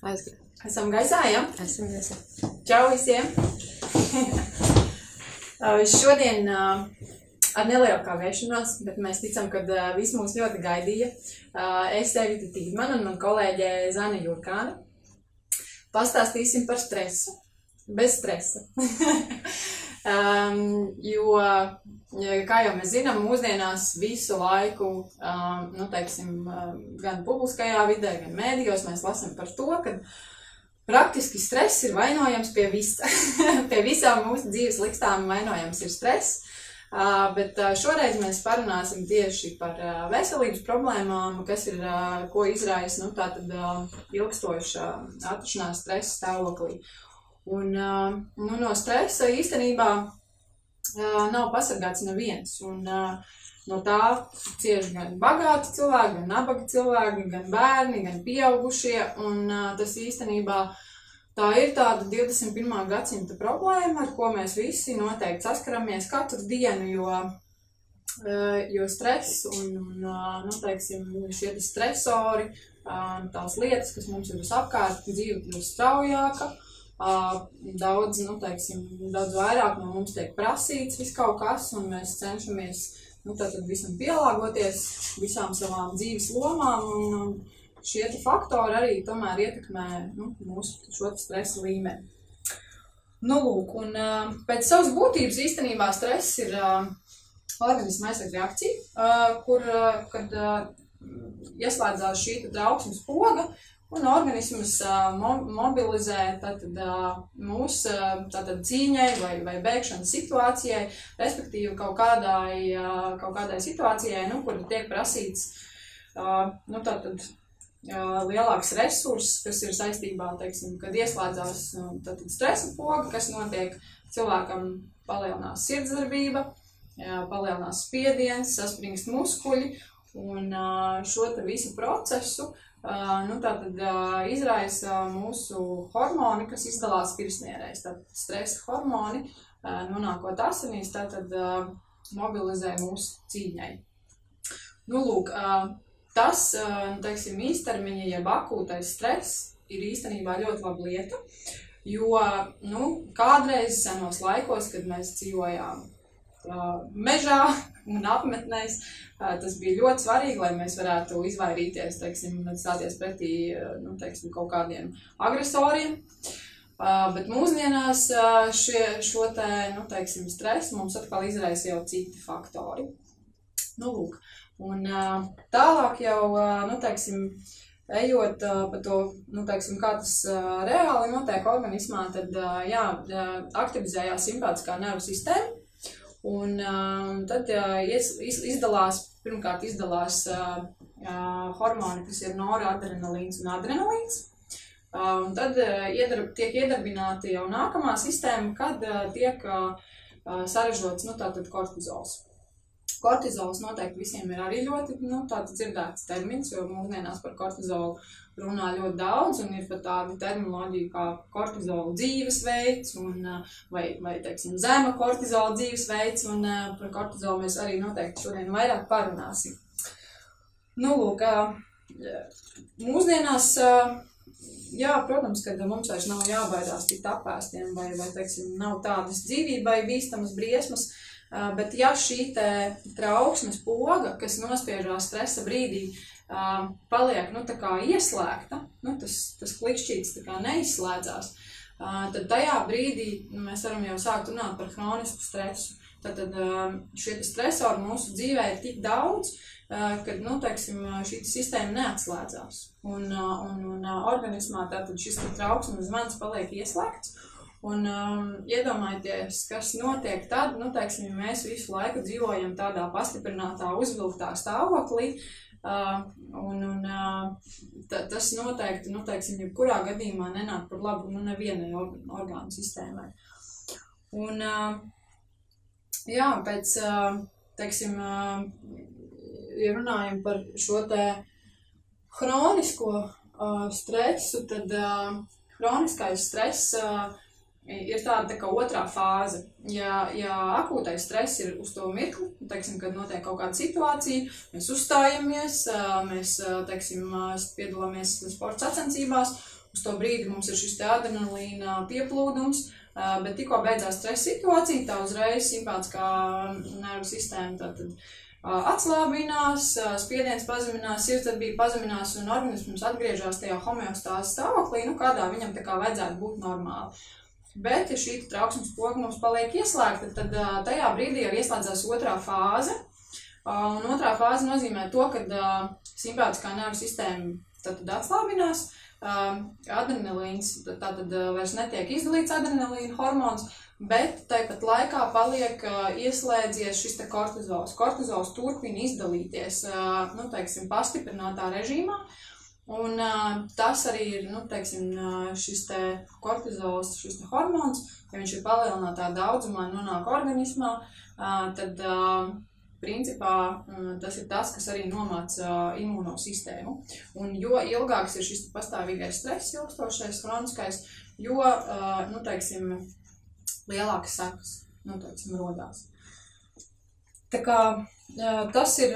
Aizgāju. Esam gaisā, ja? Esam gaisā. Čau visiem! Šodien ar nelielu kavēšanos, bet mēs ticam, ka visi mūs ļoti gaidīja. Es tevi Tīdman un man kolēģe Zana Jurkāne. Pastāstīsim par stresu. Bez stresa. um, jo, kā jau mēs zinām, mūsdienās visu laiku, um, nu, teiksim, gan publiskajā vidē, gan mēdījos mēs lasām par to, ka Praktiski stress ir vainojams pie visa. pie visām mūsu dzīves likstām vainojams ir stress. Uh, bet uh, šoreiz mēs parunāsim tieši par uh, veselības problēmām, kas ir, ko izraisa nu, tātad, ilgstoša atrašanās stresa stāvoklī. Un, uh, nu, no stresa īstenībā uh, nav pasargāts neviens. Un, uh, No tā cieši gan bagāti cilvēki, gan nabaga cilvēki, gan bērni, gan pieaugušie. Un, uh, tas īstenībā tā ir tāda 21. gadsimta problēma, ar ko mēs visi noteikti saskaramies katru dienu, jo, jo stress un, un nu, teiksim, šie stresori, tās lietas, kas mums ir visapkārt, dzīve kļūst straujāka. Daudz, nu, teiksim, daudz vairāk no mums tiek prasīts viss kaut kas, un mēs cenšamies nu, visam pielāgoties, visām savām dzīves lomām. Un, šie faktori arī tomēr ietekmē nu, mūsu stresa līmeni. Nu, lūk, un pēc savas būtības īstenībā stress ir uh, organisma aizsardz reakcija, uh, kur, kad uh, ieslēdzās šī trauksmes poga, Un organisms mo mobilizē tātad, mūs tātad cīņai vai, vai bēgšanas situācijai, respektīvi kaut kādai, kaut kādai situācijai, nu, kur tiek prasīts nu, tātad, lielāks resurss, kas ir saistībā, teiksim, kad ieslēdzās tātad, stresa poga, kas notiek cilvēkam palielinās sirdsdarbība, palielinās spiediens, saspringst muskuļi, un šo visu procesu Uh, nu, tā tad uh, izraisa mūsu hormoni, kas izdalās virsnierēs. Tad stresa hormoni, uh, nonākot asinīs, tātad uh, mobilizē mūsu cīņai. Nu, lūk, tas, uh, teiksim, īstermiņa, jeb akūtais stress ir īstenībā ļoti laba lieta, jo, nu, kādreiz senos laikos, kad mēs dzīvojām mežā un apmetnēs, Tas bija ļoti svarīgi, lai mēs varētu izvairīties, teiksim, stāties pretī nu, teiksim, kaut kādiem agresoriem. Bet mūsdienās šie, šo te, nu, teiksim, stresu mums atkal izraisa jau citi faktori. Nu, lūk. Un tālāk jau, nu, teiksim, ejot pa to, nu, teiksim, kā tas reāli notiek organismā, tad, jā, aktivizējās simpātiskā nervu sistēma. Un uh, tad uh, iz, izdalās pirmkārt izdalās uh, uh, hormoni, kas ir noradrenalīns un adrenalīns. Uh, un tad uh, iedarb, tiek iedarbināta jau nākamā sistēma, kad uh, tiek uh, saražots nu, kortizols. Kortizols noteikti visiem ir arī ļoti nu, dzirdēts termins, jo mūsdienās par kortizolu runā ļoti daudz, un ir pat tāda terminoloģija kā kortizola dzīvesveids, un, vai, vai teiksim, zema kortizola dzīvesveids, un par kortizolu mēs arī noteikti šodien vairāk parunāsim. Nu, lūk, mūsdienās, jā, protams, ka mums vairs nav jābaidās tikt apēstiem, vai, vai teiksim, nav tādas dzīvībai bīstamas briesmas, Bet, ja šī trauksmes poga, kas nospiežās stresa brīdī, paliek nu, ieslēgta, nu, tas, tas klikšķītis neizslēdzās, tad tajā brīdī nu, mēs varam jau sākt runāt par chronisku stresu. Tad šie stresori mūsu dzīvē ir tik daudz, ka nu, teiksim, šī sistēma neatslēdzās. Un, un, un organismā šis trauksmes zvans paliek ieslēgts. Un um, iedomājieties, kas notiek tad, nu, teiksim, ja mēs visu laiku dzīvojam tādā pastiprinātā, uzvilktā stāvoklī. Uh, un, un uh, ta, tas noteikti, nu, teiksim, jebkurā gadījumā nenāk par labu nu, nevienai or, orgānu sistēmai. Un, uh, jā, pēc, uh, teiksim, uh, ja runājam par šo te hronisko uh, stresu, tad uh, hroniskais stress uh, ir tāda tā kā otrā fāze. Ja, ja akūtais stress ir uz to mirkli, teiksim, kad notiek kaut kāda situācija, mēs uzstājamies, mēs teiksim, piedalāmies sporta sacensībās, uz to brīdi mums ir šis adrenalīna pieplūdums, bet tikko beidzās stresa situācija, tā uzreiz simpātiskā nervu sistēma tātad atslābinās, spiediens pazeminās, sirdsdarbība pazeminās un organisms atgriežas tajā homeostāzes stāvoklī, nu kādā viņam tā kā vajadzētu būt normāli. Bet, ja šī trauksmes poga mums paliek ieslēgta, tad tajā brīdī jau ieslēdzās otrā fāze. Un otrā fāze nozīmē to, ka simpātiskā nervu sistēma tad, atslābinās, adrenalīns tātad vairs netiek izdalīts adrenalīna hormons, bet tāpat laikā paliek ieslēdzies šis te kortizols. Kortizols turpina izdalīties, nu, teiksim, pastiprinātā režīmā, uh, Un uh, tas arī ir nu, teiksim, šis te kortizols, šis te hormons, ja viņš ir palielinātā daudzumā nonāk organismā, uh, tad uh, principā uh, tas ir tas, kas arī nomāca uh, imūnosistēmu. Un jo ilgāks ir šis pastāvīgais stress, ilgstošais, kroniskais, jo uh, nu, teiksim, lielākas sekas nu, teiksim, rodās. Tā kā tas ir.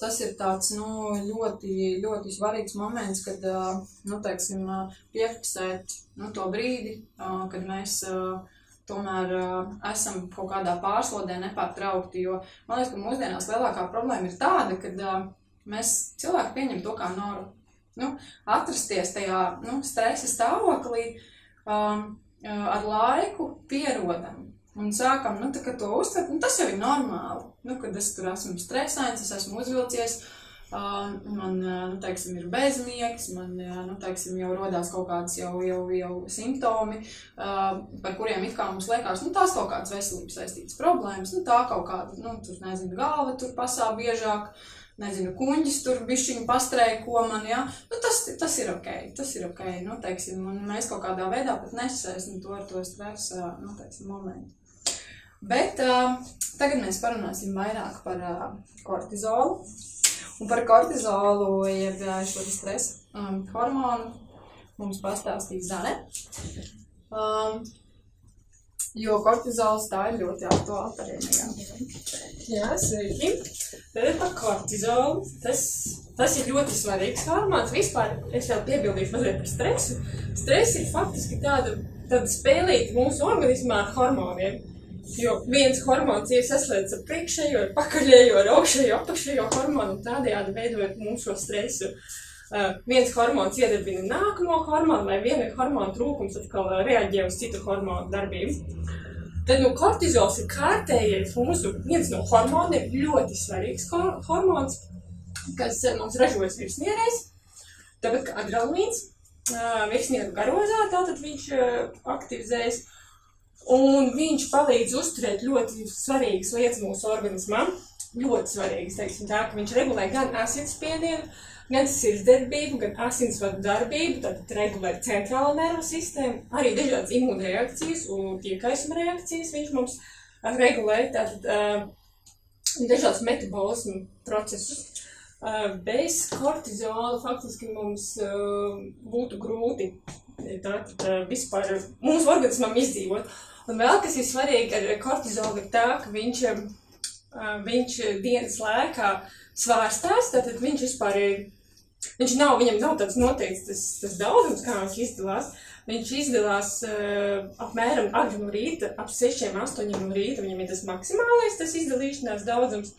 Tas ir tāds nu, ļoti, ļoti svarīgs moments, kad nu, teiksim, piefiksēt nu, to brīdi, kad mēs tomēr esam kaut kādā pārslodē nepārtraukti. Jo man liekas, ka mūsdienās lielākā problēma ir tāda, ka mēs cilvēki pieņem to kā normu. Nu, atrasties tajā nu, stresa stāvoklī um, ar laiku pierodam. Un sākam, nu, to uztvert, nu, tas jau ir normāli. Nu, kad es tur esmu stresains, es esmu uzvilcies, uh, man, nu, teiksim, ir bezmiegs, man, nu, teiksim, jau rodās kaut kādas jau, jau, jau simptomi, uh, par kuriem it kā mums liekas, nu, tās kaut kādas veselības saistītas problēmas, nu, tā kaut kāda, nu, tur, nezinu, galva tur pasā biežāk, nezinu, kuņģis tur bišķiņu pastrēko man, jā, nu, tas, tas ir ok, tas ir ok, nu, teiksim, un mēs kaut kādā veidā pat nesasēsim to ar to stresa, nu, teiksim, momentu. Bet uh, tagad mēs parunāsim vairāk par uh, kortizolu. Un par kortizolu, jeb šo stresa um, hormonu, mums pastāstīs Zane. Um, jo kortizols tā ir ļoti aktuāla parēmējā. Jā, sveiki. Tad par kortizolu. Tas, tas ir ļoti svarīgs hormons. Vispār es vēl piebildīšu mazliet par stresu. Stress ir faktiski tāda, tāda spēlīta mūsu organismā ar hormoniem. Jo viens hormons ir saslēdzis ar priekšējo, ar pakaļējo, ar augšējo, apakšējo hormonu, tādējādi veidojot mūsu stresu. Uh, viens hormons iedarbina nākamo hormonu, vai viena hormona trūkums atkal reaģē uz citu hormonu darbību. Tad nu, kortizols ir kārtējais mūsu viens no hormoniem, ļoti svarīgs hormons, kas mums ražojas virsnierēs, tāpat kā adrenalīns, uh, virsnieru garozā, tātad viņš uh, aktivizējas. Un viņš palīdz uzturēt ļoti svarīgas lietas mūsu organismam. Ļoti svarīgas, teiksim tā, ka viņš regulē gan asinsspiedienu, gan sirdsdarbību, gan asinsvadu darbību, tad regulē centrālo nervu sistēmu, arī dažādas imūnreakcijas un piekaisuma reakcijas viņš mums regulē, tātad uh, dažādas metabolismu procesus. Uh, bez kortizola faktiski mums uh, būtu grūti tātad, uh, vispār mūsu organismam izdzīvot. Un vēl kas ir svarīgi ar kortizolu, ir tā, ka viņš, viņš dienas laikā svārstās, tātad viņš vispār ir, viņš nav, viņam nav tāds noteikts tas, tas daudzums, kā viņš izdalās. Viņš izdalās uh, apmēram agri no rīta, ap 6, 8 no rīta, viņam ir tas maksimālais tas izdalīšanās daudzums.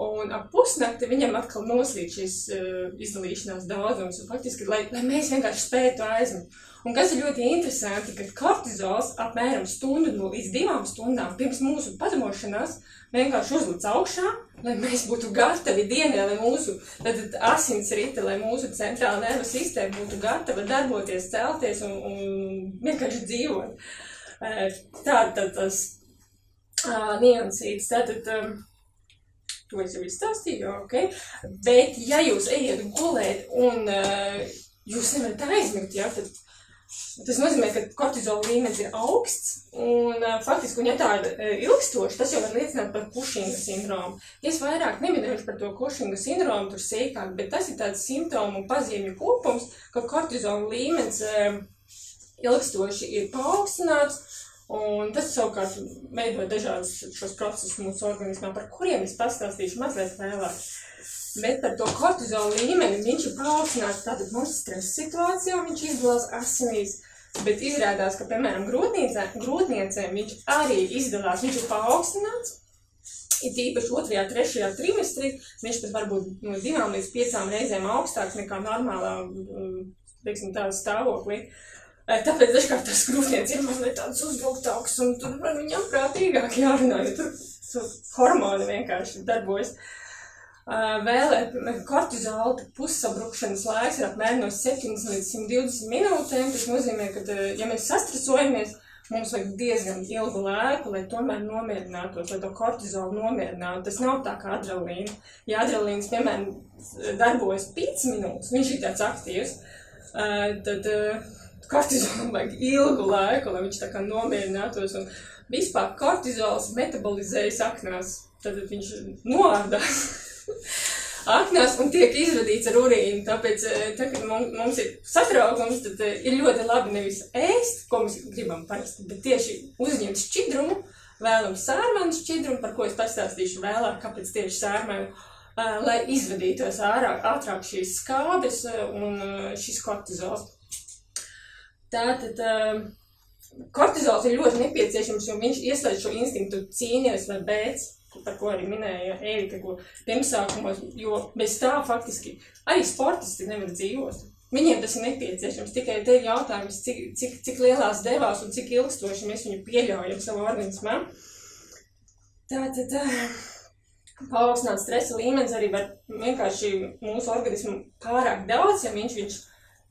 Un ap pusnakti viņam atkal noslīd šis uh, izdalīšanās daudzums. Un faktiski, lai, lai mēs vienkārši spētu aizmigt. Un kas ir ļoti interesanti, ka kortizols apmēram stundu no līdz divām stundām pirms mūsu pazemošanās vienkārši uzlic augšā, lai mēs būtu gatavi dienai, lai mūsu tad, asins rita, lai mūsu centrāla nervu sistēma būtu gatava darboties, celties un, un vienkārši dzīvot. Tāda tā, tas uh, niansīts. Tātad, um, to es jau izstāstīju, ok. Bet, ja jūs ejat gulēt un uh, jūs nevarat aizmigt, ja, tad Tas nozīmē, ka kortizola līmenis ir augsts, un faktiski, un ja tā ir ilgstoša, tas jau var liecināt par kušinga sindromu. Es vairāk neminēšu par to kušinga sindromu tur sīkāk, bet tas ir tāds simptomu pazīmju kopums, ka kortizola līmenis ilgstoši ir paaugstināts, un tas savukārt veido dažādas šos procesus mūsu organismā, par kuriem es pastāstīšu mazliet vēlāk. Bet par to kortizola līmeni viņš ir paaugstināts. Tātad mums stresa situācijā viņš izdalās asinīs. Bet izrādās, ka, piemēram, grūtniecē, grūtniecēm viņš arī izdalās, viņš ir paaugstināts. Ir īpaši otrajā, trešajā trimestrī viņš pat var būt no divām līdz piecām reizēm augstāks nekā normālā, mm, teiksim, tāda stāvoklī. Tāpēc dažkārt tas grūtniecības ir mazliet tāds uzvilktāks, un tur var viņam prātīgāk jārunā, jo tur hormoni vienkārši darbojas. Uh, Vēl eh, kortizola pussabrukšanas laiks ir apmēram no 70 līdz 120 minūtēm. Tas nozīmē, ka, ja mēs sastresojamies, mums vajag diezgan ilgu laiku, lai tomēr nomierinātos, lai to kortizolu nomierinātu. Tas nav tā kā adrenalīna. Ja adrenalīns, piemēram, darbojas 5 minūtes, viņš ir tāds aktīvs, tad kortizolam vajag ilgu laiku, lai viņš tā kā nomierinātos. Un vispār kortizols metabolizējas aknās, tad viņš noārdās. Aknās un tiek izvadīts ar urīnu. Tāpēc, tā, kad mums, ir satraukums, tad ir ļoti labi nevis ēst, ko mēs gribam parasti, bet tieši uzņemt šķidrumu, vēlam sārmanu šķidrumu, par ko es pastāstīšu vēlāk, kāpēc tieši sārmanu, lai izvadītos ārā, ātrāk šīs skābes un šis kortizols. Tātad kortizols ir ļoti nepieciešams, jo viņš ieslēdz šo instinktu cīnīties vai bēdz par ko arī minēja Erika, ko pirmsākumos, jo bez tā faktiski arī sportisti nevar dzīvot. Viņiem tas ir nepieciešams. Tikai te jautājums, cik, cik, cik lielās devās un cik ilgstoši mēs viņu pieļaujam savā organismā. Tātad paaugstināt stresa līmenis arī var vienkārši mūsu organismu pārāk daudz, ja viņš, viņš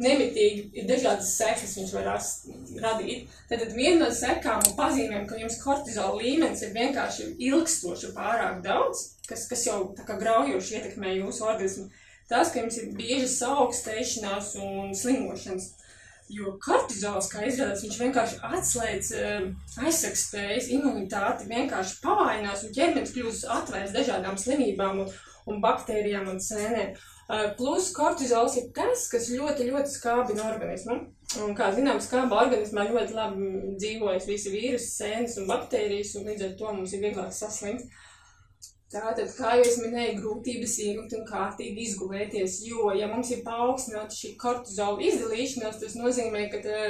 nemitīgi ir dažādas sekas, viņš var rast, radīt. Tad viena no sekām un pazīmēm, ka jums kortizola līmenis ir vienkārši ilgstoši pārāk daudz, kas, kas jau tā kā graujoši ietekmē jūsu organismu, tas, ka jums ir biežas augstēšanās un slimošanas. Jo kortizols, kā izrādās, viņš vienkārši atslēdz uh, aizsargspējas, imunitāti, vienkārši pavainās un ķermenis kļūst atvērts dažādām slimībām un, un baktērijām un sēnēm. Plus kortizols ir tas, kas ļoti, ļoti skābina organismu. Un, kā zinām, skāba organismā ļoti labi dzīvojas visi vīrusi, sēnes un baktērijas, un līdz ar to mums ir vieglāk saslimt. Tātad, kā jau es minēju, grūtības ielikt un kārtīgi izgulēties, jo, ja mums ir paaugstināta šī kortizola izdalīšanās, tas nozīmē, ka tā,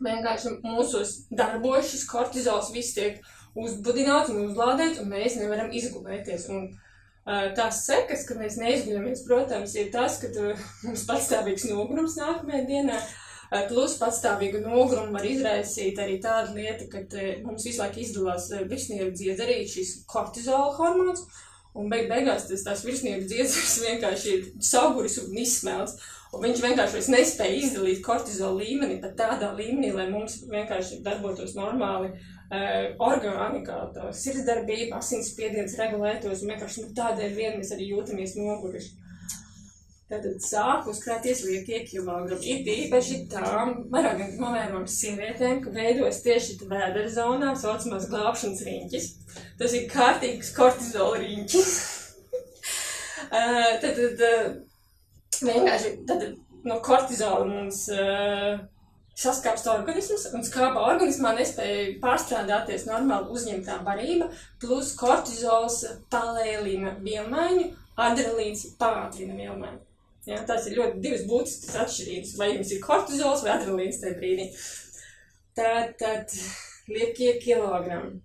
vienkārši mūsos darbojas šis kortizols, viss tiek uzbudināts un uzlādēts, un mēs nevaram izgulēties. Un, Tās sekas, kad mēs neizguļamies, protams, ir tas, ka mums patstāvīgs nogurums nākamajā dienā. Plus patstāvīgu nogurumu var izraisīt arī tāda lieta, ka mums visu laiku izdalās virsnieku dziedzerīt šis kortizola hormons, un beig beigās tas tās virsnieku dziedzers vienkārši ir sauguris un izsmelts. Un viņš vienkārši nespēja izdalīt kortizola līmeni pat tādā līmenī, lai mums vienkārši darbotos normāli uh, uh, orgāni, kā tā sirdsdarbība, asinsspiediens regulētos, un vienkārši nu, tādēļ vien mēs arī jūtamies noguruši. Tātad sāk uzkrāties liekie kilogrami. Ir īpaši tām vairāk gan novērojams sievietēm, ka veidojas tieši vēdera zonā saucamās glābšanas riņķis. Tas ir kārtīgs kortizola riņķis. tad, tad vienkārši tad, no kortizola mums uh, saskāpst organisms, un skāba organismā nespēja pārstrādāties normāli uzņemtā barība, plus kortizols palēlina vielmaiņu, adrenalīns pātrina vielmaiņu. Ja, tās ir ļoti divas būtiskas atšķirības, vai jums ir kortizols vai adrenalīns tajā brīdī. Tad, tad liekie kilogrami.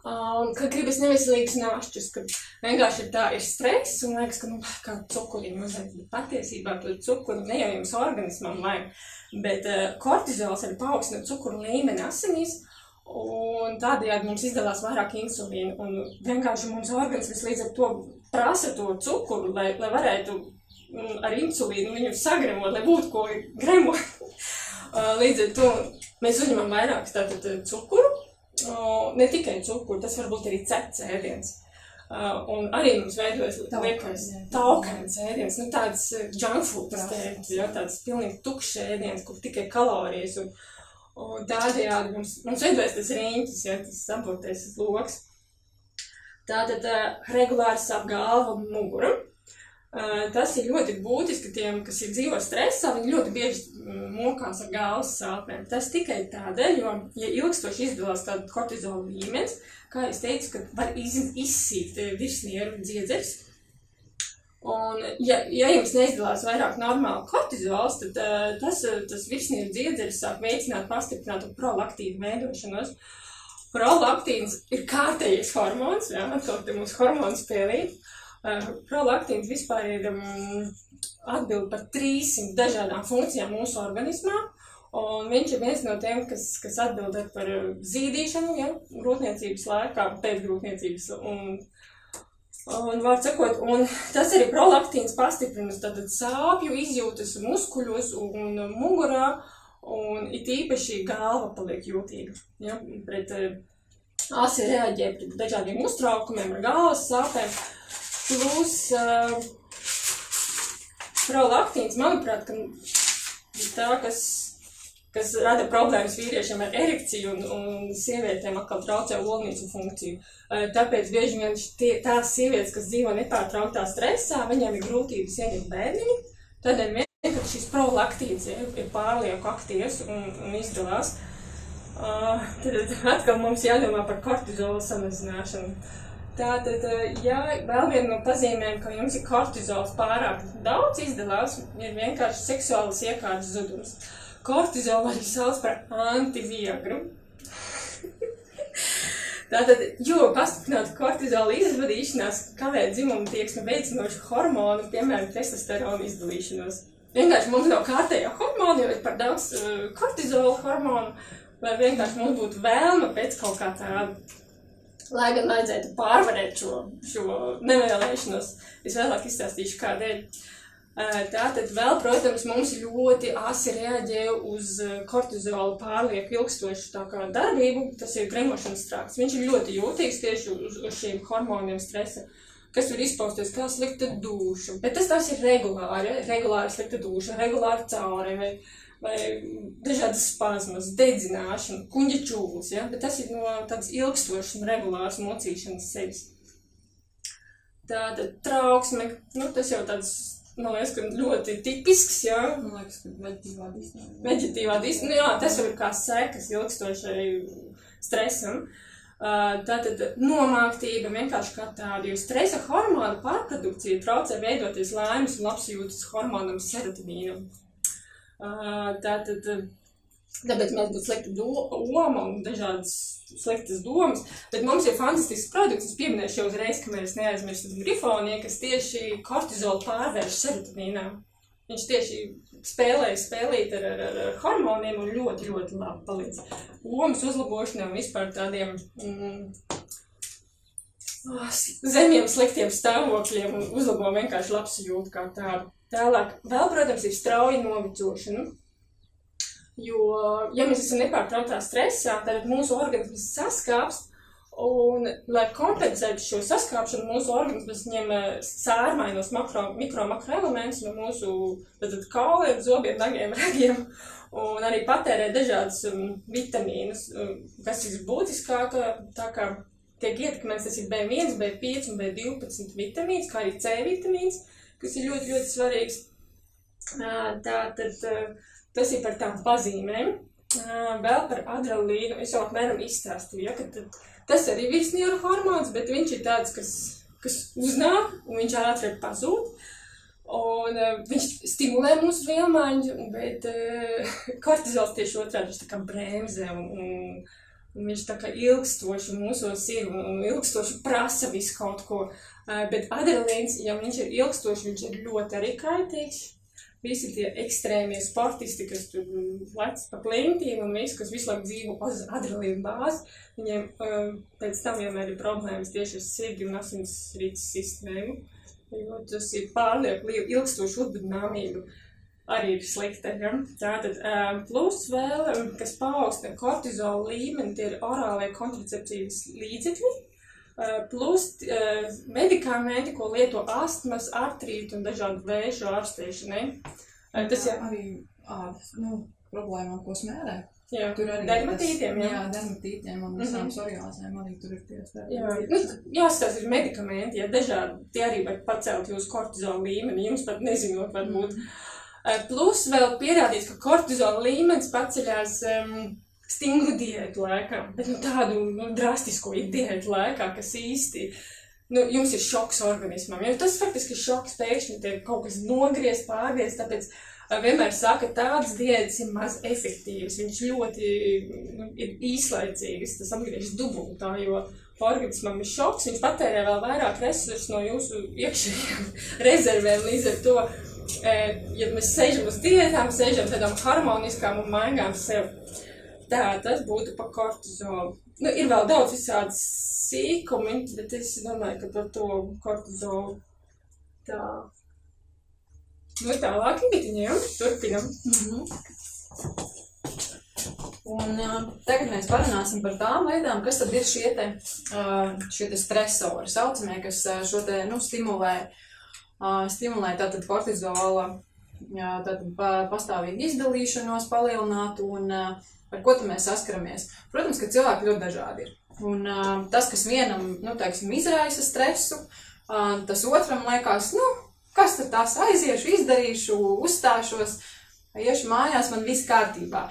Un, kad gribas neveselīgas našķus, kad vienkārši ir tā, ir stress un liekas, ka, nu, kā cukuriņi mazliet, bet patiesībā to cukuru ne jau jums organismam vajag, bet uh, kortizols arī paaugstina cukuru līmeni asinīs, un tādējādi mums izdalās vairāk insulīna, un vienkārši mums organisms līdz ar to prasa to cukuru, lai, lai varētu um, ar insulīnu viņu sagremot, lai būtu ko gremot. līdz ar to mēs uzņemam vairāk tātad cukuru, Uh, ne tikai cukuru, tas var būt arī cepts ēdiens. Uh, un arī mums veidojas liekas taukens ēdiens, nu tāds junk food, tas teikt, ja, tāds pilnīgi tukšs ēdiens, kur tikai kalorijas un, un tādējādi mums, mums veidojas tas riņķis, ja, tas saboties loks. Tātad uh, regulāri sap galva un mugura. Tas ir ļoti būtiski tiem, kas ir dzīvo stresā. Viņi ļoti bieži mokās ar galvas sāpēm. Tas tikai tādēļ, jo, ja ilgstoši izdalās tāda kortizola līmenis, kā es teicu, ka var iz, izsīkt virsnieru dziedzers. Un, ja, ja jums neizdalās vairāk normāli kortizols, tad tas, tas virsnieku dziedzeris sāk veicināt pastiprinātu prolaktīnu veidošanos. Prolaktīns ir kārtējais hormons, jā, atkal te mūsu hormonu spēlīt. Prolaktīns vispār ir um, atbild par 300 dažādām funkcijām mūsu organismā. Un viņš ir viens no tiem, kas, kas atbild par zīdīšanu, ja, grūtniecības laikā, pēcgrūtniecības un Un, var sakot, un tas arī prolaktīns pastiprina sāpju izjūtas muskuļos un mugurā, un it īpaši galva paliek jūtīga. Ja, pret asi reaģē pret dažādiem uztraukumiem ar galvas sāpēm. Plus uh, prolaktīns, manuprāt, ka tā, kas kas rada problēmas vīriešiem ar erekciju un, un sievietēm atkal traucē olnīcu funkciju. Tāpēc bieži vien tie, tās sievietes, kas dzīvo nepārtrauktā stresā, viņiem ir grūtības ieņemt bērniņu, tādēļ vienkārši šis prolaktīns ir, ir pārlieku aktīvs un, un izdalās. Uh, tad atkal mums jādomā par kortizola samazināšanu. Tātad, ja vēl viena no pazīmēm, ka jums ir kortizols pārāk daudz izdalās, ir vienkārši seksuālas iekārtas zudums. Kortizolu arī sauc par antiviegru. Tātad, jo pastiprināta kortizola izvadīšanās kavē dzimumu tieksmi veicinošu hormonu, piemēram, testosteronu izdalīšanos. Vienkārši mums nav kārtējā hormona, jo ir par daudz uh, kortizola hormonu, vai vienkārši mums būtu vēlme pēc kaut kā tāda. Lai gan vajadzētu pārvarēt šo, šo nevēlēšanos, es vēlāk izstāstīšu, kādēļ. Uh, Tātad vēl, protams, mums ļoti asi reaģē uz kortizola pārlieku ilgstošu darbību. Tas ir gremošanas trakts. Viņš ir ļoti jūtīgs tieši uz, uz šīm hormoniem stresa, kas var izpausties kā slikta duša. Bet tas, tas ir regulāri, regulāri slikta duša, regulāri cauri vai, dažādas spazmas, dedzināšana, kuņģa čūlas. Ja? Bet tas ir no tādas ilgstošas un regulāras mocīšanas sevis. Tātad trauksme, nu, tas jau tāds Man liekas, ka ļoti tipisks, jā. Man liekas, ka veģetīvā disnē. Veģetīvā disnē, jā, tas jau ir kā sekas ilgstošai stresam. Tātad nomāktība vienkārši kā tāda, jo stresa hormona pārprodukcija traucē veidoties laimes un labsajūtas hormonam serotonīnam. Tātad Tāpēc mēs būtu slikta doma un dažādas sliktas domas. Bet mums ir fantastisks produkts. Es pieminēšu jau uzreiz, ka mēs neaizmirstam grifoniju, kas tieši kortizolu pārvērš serotonīnā. Viņš tieši spēlēja spēlīt ar, ar, ar hormoniem un ļoti, ļoti labi palīdz. Lomas uzlabošanā un vispār tādiem mm, zemiem sliktiem stāvokļiem un uzlabo vienkārši labsajūtu kā tādu. Tālāk, vēl, protams, ir strauja novecošana. Jo, ja mēs esam nepārtrauktā stresā, tad mūsu organisms saskāps. Un, lai kompensētu šo saskāpšanu, mūsu organisms ņem eh, sārmainos makro, mikro, makro elementus no mūsu kauliem, zobiem, nagiem, ragiem un arī patērē dažādus um, vitamīnus, um, kas ir būtiskāk, tā kā tiek ietekmēts, tas ir B1, B5 un B12 vitamīns, kā arī C vitamīns, kas ir ļoti, ļoti svarīgs. Tātad Tas ir par tām pazīmēm. Vēl par adrenalīnu es jau apmēram izstāstīju, ja, ka tas arī ir virsnieru hormons, bet viņš ir tāds, kas, kas uznāk un viņš ātri pazūd. Un uh, viņš stimulē mūsu vielmaiņu, bet uh, kortizols tieši otrādi viņš tā kā bremzē un, un, un viņš tā kā ilgstoši mūsos ir un, ilgstoši prasa visu kaut ko. Bet adrenalīns, ja viņš ir ilgstoši, viņš ir ļoti arī kaitīgs visi tie ekstrēmie sportisti, kas tur lec pa klintīm un visi, kas visu laiku dzīvo uz adrenalīna bāzi, viņiem pēc tam vienmēr ir problēmas tieši ar sirdi un asinsrites sistēmu, jo tas ir pārlieku ilgstošu uzbudināmību. Arī ir slikta. Ja? Tātad, um, plus vēl, um, kas paaugstina kortizola līmeni, tie ir orālie kontracepcijas līdzekļi, Uh, plus uh, medikamenti, ko lieto astmas, artrītu un dažādu vēžu ārstēšanai. Uh, tas ir arī ādas nu, problēmām, ko smērē. Jā, tur arī dermatītiem, tas, jā. jā, dermatītiem un visām mm -hmm. psoriāzēm arī tur ir tieši jā, nu, jāstāsta ir medikamenti, ja dažādi, tie arī var pacelt jūsu kortizola līmeni, jums pat nezinot, varbūt. Mm -hmm. Plus vēl pierādīts, ka kortizola līmenis paceļās um, stingru diētu laikā, bet nu, tādu nu, drastisku diētu laikā, kas īsti nu, jums ir šoks organismam. Jo tas faktiski ir šoks pēkšņi, tiek kaut kas nogriezt, pārgriezt, tāpēc vienmēr saka, ka tādas diētas ir maz efektīvas. Viņš ļoti nu, ir īslaicīgas, tas apgriežas dubultā, jo organismam ir šoks, viņš patērē vēl vairāk resursu no jūsu iekšējām rezervēm līdz ar to. Ja mēs sēžam uz diētām, sēžam tādām harmoniskām un maigām sev. Tā, tas būtu pa kortizolu. Nu, ir vēl daudz visādi sīkumi, bet es domāju, ka par to kortizolu tā. Nu, tālāk ītiņiem, turpinam. Mm -hmm. Un uh, tagad mēs parunāsim par tām lietām, kas tad ir šie te, uh, šie te stresori, saucamie, kas uh, šo te, nu, stimulē, uh, stimulē tātad kortizola, tātad pa, pastāvīgi izdalīšanos palielināt un ar ko mēs saskaramies. Protams, ka cilvēki ļoti dažādi ir. Un tas, kas vienam, nu, teiksim, izraisa stresu, tas otram liekas, nu, kas tad tās aiziešu, izdarīšu, uzstāšos, Iešu mājās, man viss kārtībā.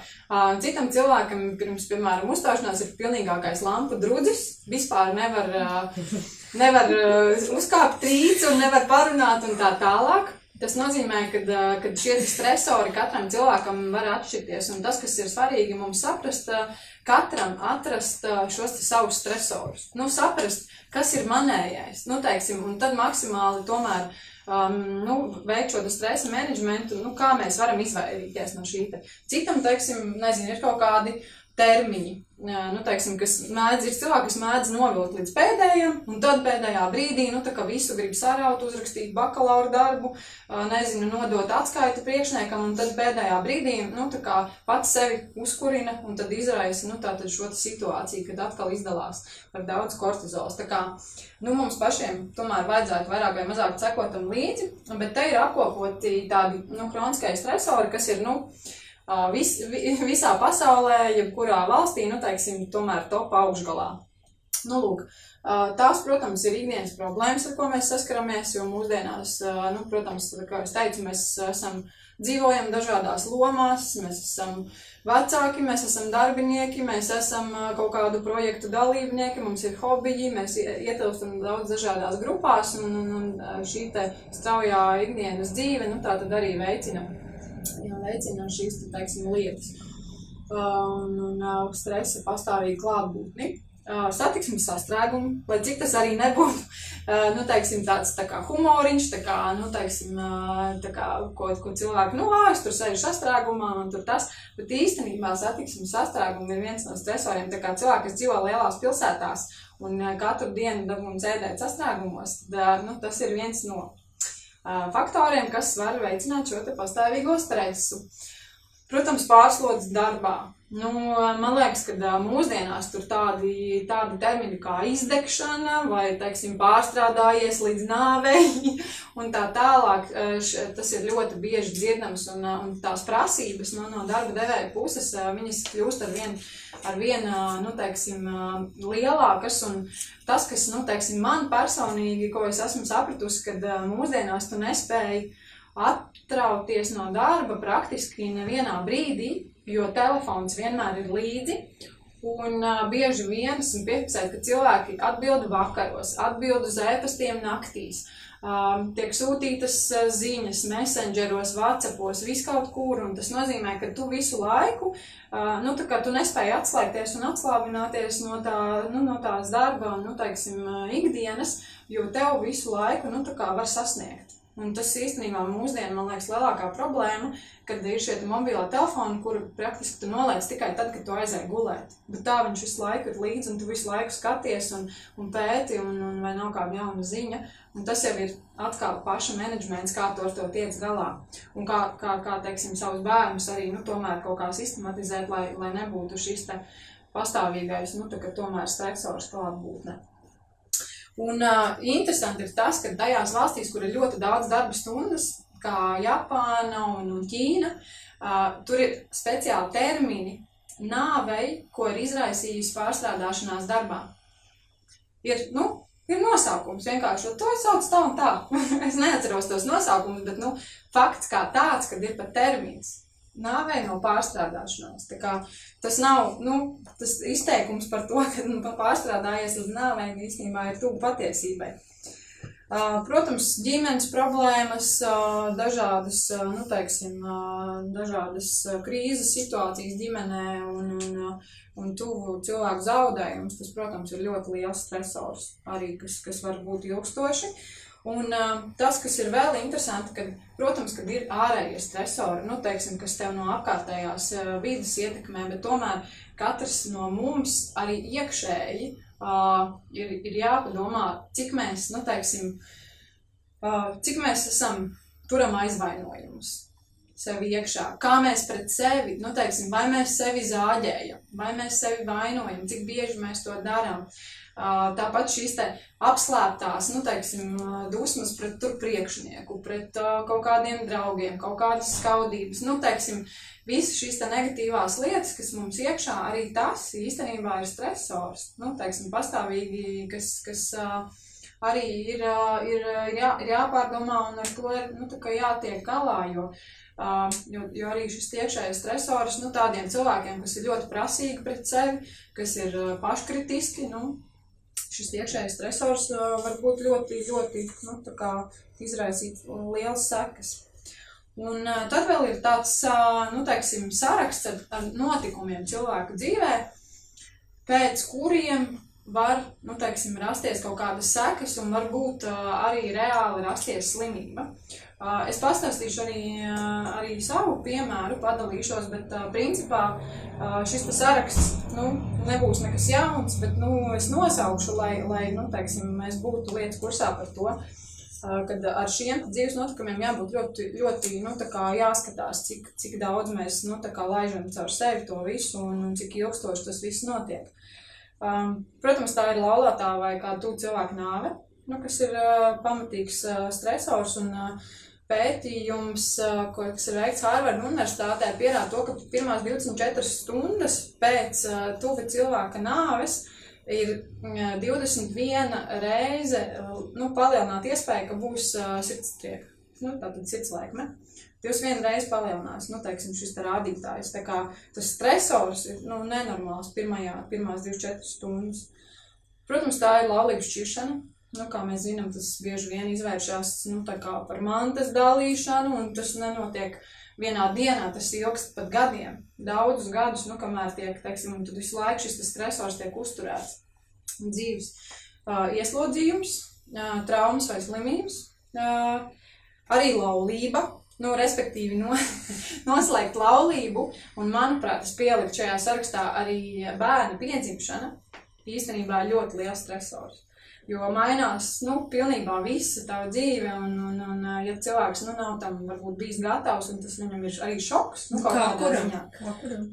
Citam cilvēkam, pirms, piemēram, uzstāšanās ir pilnīgākais lampu drudzis. Vispār nevar, nevar uzkāpt rīts un nevar parunāt un tā tālāk. Tas nozīmē, ka, ka šie stresori katram cilvēkam var atšķirties. Un tas, kas ir svarīgi mums saprast, katram atrast šos savus stresorus. Nu, saprast, kas ir manējais. Nu, teiksim, un tad maksimāli tomēr um, nu, veikt šo stresa menedžmentu, nu, kā mēs varam izvairīties no šī. Citam, teiksim, nezinu, ir kaut kādi termiņi, nu, teiksim, kas mēdz, ir cilvēki, kas mēdz novilkt līdz pēdējiem, un tad pēdējā brīdī, nu, tā kā visu grib saraut, uzrakstīt bakalaura darbu, nezinu, nodot atskaiti priekšniekam, un tad pēdējā brīdī, nu, tā kā pats sevi uzkurina, un tad izraisa, nu, tā tad šo situāciju, kad atkal izdalās par daudz kortizols. Tā kā, nu, mums pašiem tomēr vajadzētu vairāk vai mazāk cekotam līdzi, bet te ir apkopoti tādi, nu, kroniskai stresori, kas ir, nu, vis, visā pasaulē, jebkurā valstī, nu, teiksim, tomēr top augšgalā. Nu, lūk, tās, protams, ir ikdienas problēmas, ar ko mēs saskaramies, jo mūsdienās, nu, protams, kā es teicu, mēs esam dzīvojam dažādās lomās, mēs esam vecāki, mēs esam darbinieki, mēs esam kaut kādu projektu dalībnieki, mums ir hobiji, mēs ietilpstam daudz dažādās grupās, un, un, un šī te straujā ikdienas dzīve, nu, tā tad arī veicina jā, veicina šīs teiksim, lietas. Un, un uh, stresa pastāvīgi klātbūtni. Satiksmes sastrēgumu, lai cik tas arī nebūtu, nu, teiksim, tāds tā kā humoriņš, tā kā, nu, teiksim, tā kā, ko, ko cilvēki, nu, ā, es tur sēžu sastrēgumā un tur tas, bet īstenībā satiksmes sastrēgumi ir viens no stresoriem, tā kā cilvēki, kas dzīvo lielās pilsētās un katru dienu dabūn sēdēt sastrēgumos, tad, nu, tas ir viens no faktoriem, kas var veicināt šo pastāvīgo stresu. Protams, pārslodzes darbā. Nu, man liekas, ka mūsdienās tur tādi, tādi termini kā izdegšana vai, teiksim, pārstrādājies līdz nāvei un tā tālāk, tas ir ļoti bieži dzirdams un, un tās prasības no, no darba devēja puses, viņas kļūst ar vien, ar vien, nu, teiksim, lielākas un tas, kas, nu, teiksim, man personīgi, ko es esmu sapratusi, kad mūsdienās tu nespēji atrauties no darba praktiski nevienā brīdī, jo telefons vienmēr ir līdzi. Un uh, bieži vien esmu piefiksēta, ka cilvēki atbild vakaros, atbild uz ēpastiem naktīs. Um, tiek sūtītas ziņas, messengeros, whatsappos, viskaut kur, un tas nozīmē, ka tu visu laiku, uh, nu, tā kā tu nespēji atslēgties un atslābināties no, tā, nu, no tās darba, nu, teiksim, ikdienas, jo tev visu laiku, nu, tā kā var sasniegt. Un tas īstenībā mūsdienu, man liekas, lielākā problēma, kad ir šie mobilo telefoni, kuru praktiski tu noliec tikai tad, kad tu aizēji gulēt. Bet tā viņš visu laiku ir līdzi, un tu visu laiku skaties un, un pēti, un, un vai nav kāda jauna ziņa. Un tas jau ir atkal paša menedžments, kā to ar to tiec galā. Un kā, kā, kā teiksim, savus bērnus arī, nu, tomēr kaut kā sistematizēt, lai, lai nebūtu šis pastāvīgais, nu, tā kā tomēr stresors klātbūtne. Un uh, interesanti ir tas, ka tajās valstīs, kur ir ļoti daudz darba stundas, kā Japāna un, un Ķīna, uh, tur ir speciāli termini nāvei, ko ir izraisījusi pārstrādāšanās darbā. Ir, nu, ir nosaukums vienkārši, to sauc tā un tā. es neatceros tos nosaukumus, bet, nu, fakts kā tāds, kad ir pat termins. Nāvei no pārstrādāšanās. Tas nav, nu, tas izteikums par to, ka nu, pārstrādājies līdz nāvei īstenībā ir tuvu patiesībai. Uh, Protams, ģimenes problēmas, uh, dažādas, uh, nu, teiksim, uh, dažādas uh, krīzes situācijas ģimenē un, un, uh, un tuvu cilvēku zaudējums, tas, protams, ir ļoti liels stresors arī, kas, kas var būt ilgstoši. Un uh, tas, kas ir vēl interesanti, kad, protams, kad ir ārējie stresori, nu, teiksim, kas tev no apkārtējās uh, vidas ietekmē, bet tomēr katrs no mums arī iekšēji uh, ir, ir jāpadomā, cik mēs, nu, teiksim, uh, cik mēs esam turam aizvainojumus sevi iekšā, kā mēs pret sevi, nu, teiksim, vai mēs sevi zāģējam, vai mēs sevi vainojam, cik bieži mēs to darām. Uh, tāpat šīs te apslēptās, nu, teiksim, dusmas pret tur priekšnieku, pret kaut kādiem draugiem, kaut kādas skaudības, nu, teiksim, visas šīs negatīvās lietas, kas mums iekšā, arī tas īstenībā ir stresors. Nu, teiksim, pastāvīgi, kas, kas arī ir, ir, jā, ir jāpārdomā un ar to ir nu, jātiek galā. Jo, uh, jo, jo arī šis iekšējais stresors nu, tādiem cilvēkiem, kas ir ļoti prasīgi pret sevi, kas ir paškritiski. Nu, Šis iekšējais stresors var būt ļoti, ļoti nu, izraisīt liels sekas. Un tad vēl ir tāds, nu, teiksim, saraksts ar, ar notikumiem cilvēku dzīvē, pēc kuriem var, nu, teiksim, rasties kaut kādas sekas un varbūt arī reāli rasties slimība. Es pastāstīšu arī, arī savu piemēru, padalīšos, bet principā šis saraksts nu, nebūs nekas jauns, bet nu, es nosaukšu, lai, lai nu, teiksim, mēs būtu lietas kursā par to. Kad ar šiem dzīves notikumiem jābūt ļoti, ļoti nu, jāskatās, cik, cik daudz mēs nu, laižam caur sevi to visu un, un cik ilgstoši tas viss notiek. Um, protams, tā ir laulātā vai kāda tuvu cilvēku nāve, nu, kas ir uh, pamatīgs uh, stresors un uh, pētījums, ko, kas ir veikts Harvard universitātē, pierāda to, ka pirmās 24 stundas pēc tuva cilvēka nāves ir 21 reize nu, palielināta iespēja, ka būs sirdstrieka. Nu, tātad sirdslēkme. 21 reizi palielinās, nu, teiksim, šis te rādītājs. Tā kā tas stresors ir, nu, nenormāls pirmajā, pirmās 24 stundas. Protams, tā ir laulību šķiršana. Nu, kā mēs zinām, tas bieži vien izvēršas, nu, par mantas dalīšanu, un tas nenotiek vienā dienā, tas ilgst pat gadiem. Daudzus gadus, nu, kamēr tiek, teiksim, visu laiku šis stresors tiek uzturēts dzīves uh, ieslodzījums, uh, traumas vai slimības, uh, arī laulība, nu, respektīvi no, noslēgt laulību, un, manuprāt, es pieliku šajā sarakstā arī bērna piedzimšana, īstenībā ļoti liels stresors. Jo mainās, nu, pilnībā visa tā dzīve, un, un, un ja cilvēks, nu, nav tam varbūt bijis gatavs, un tas viņam ir arī šoks, nu, kaut kā kādā ziņā.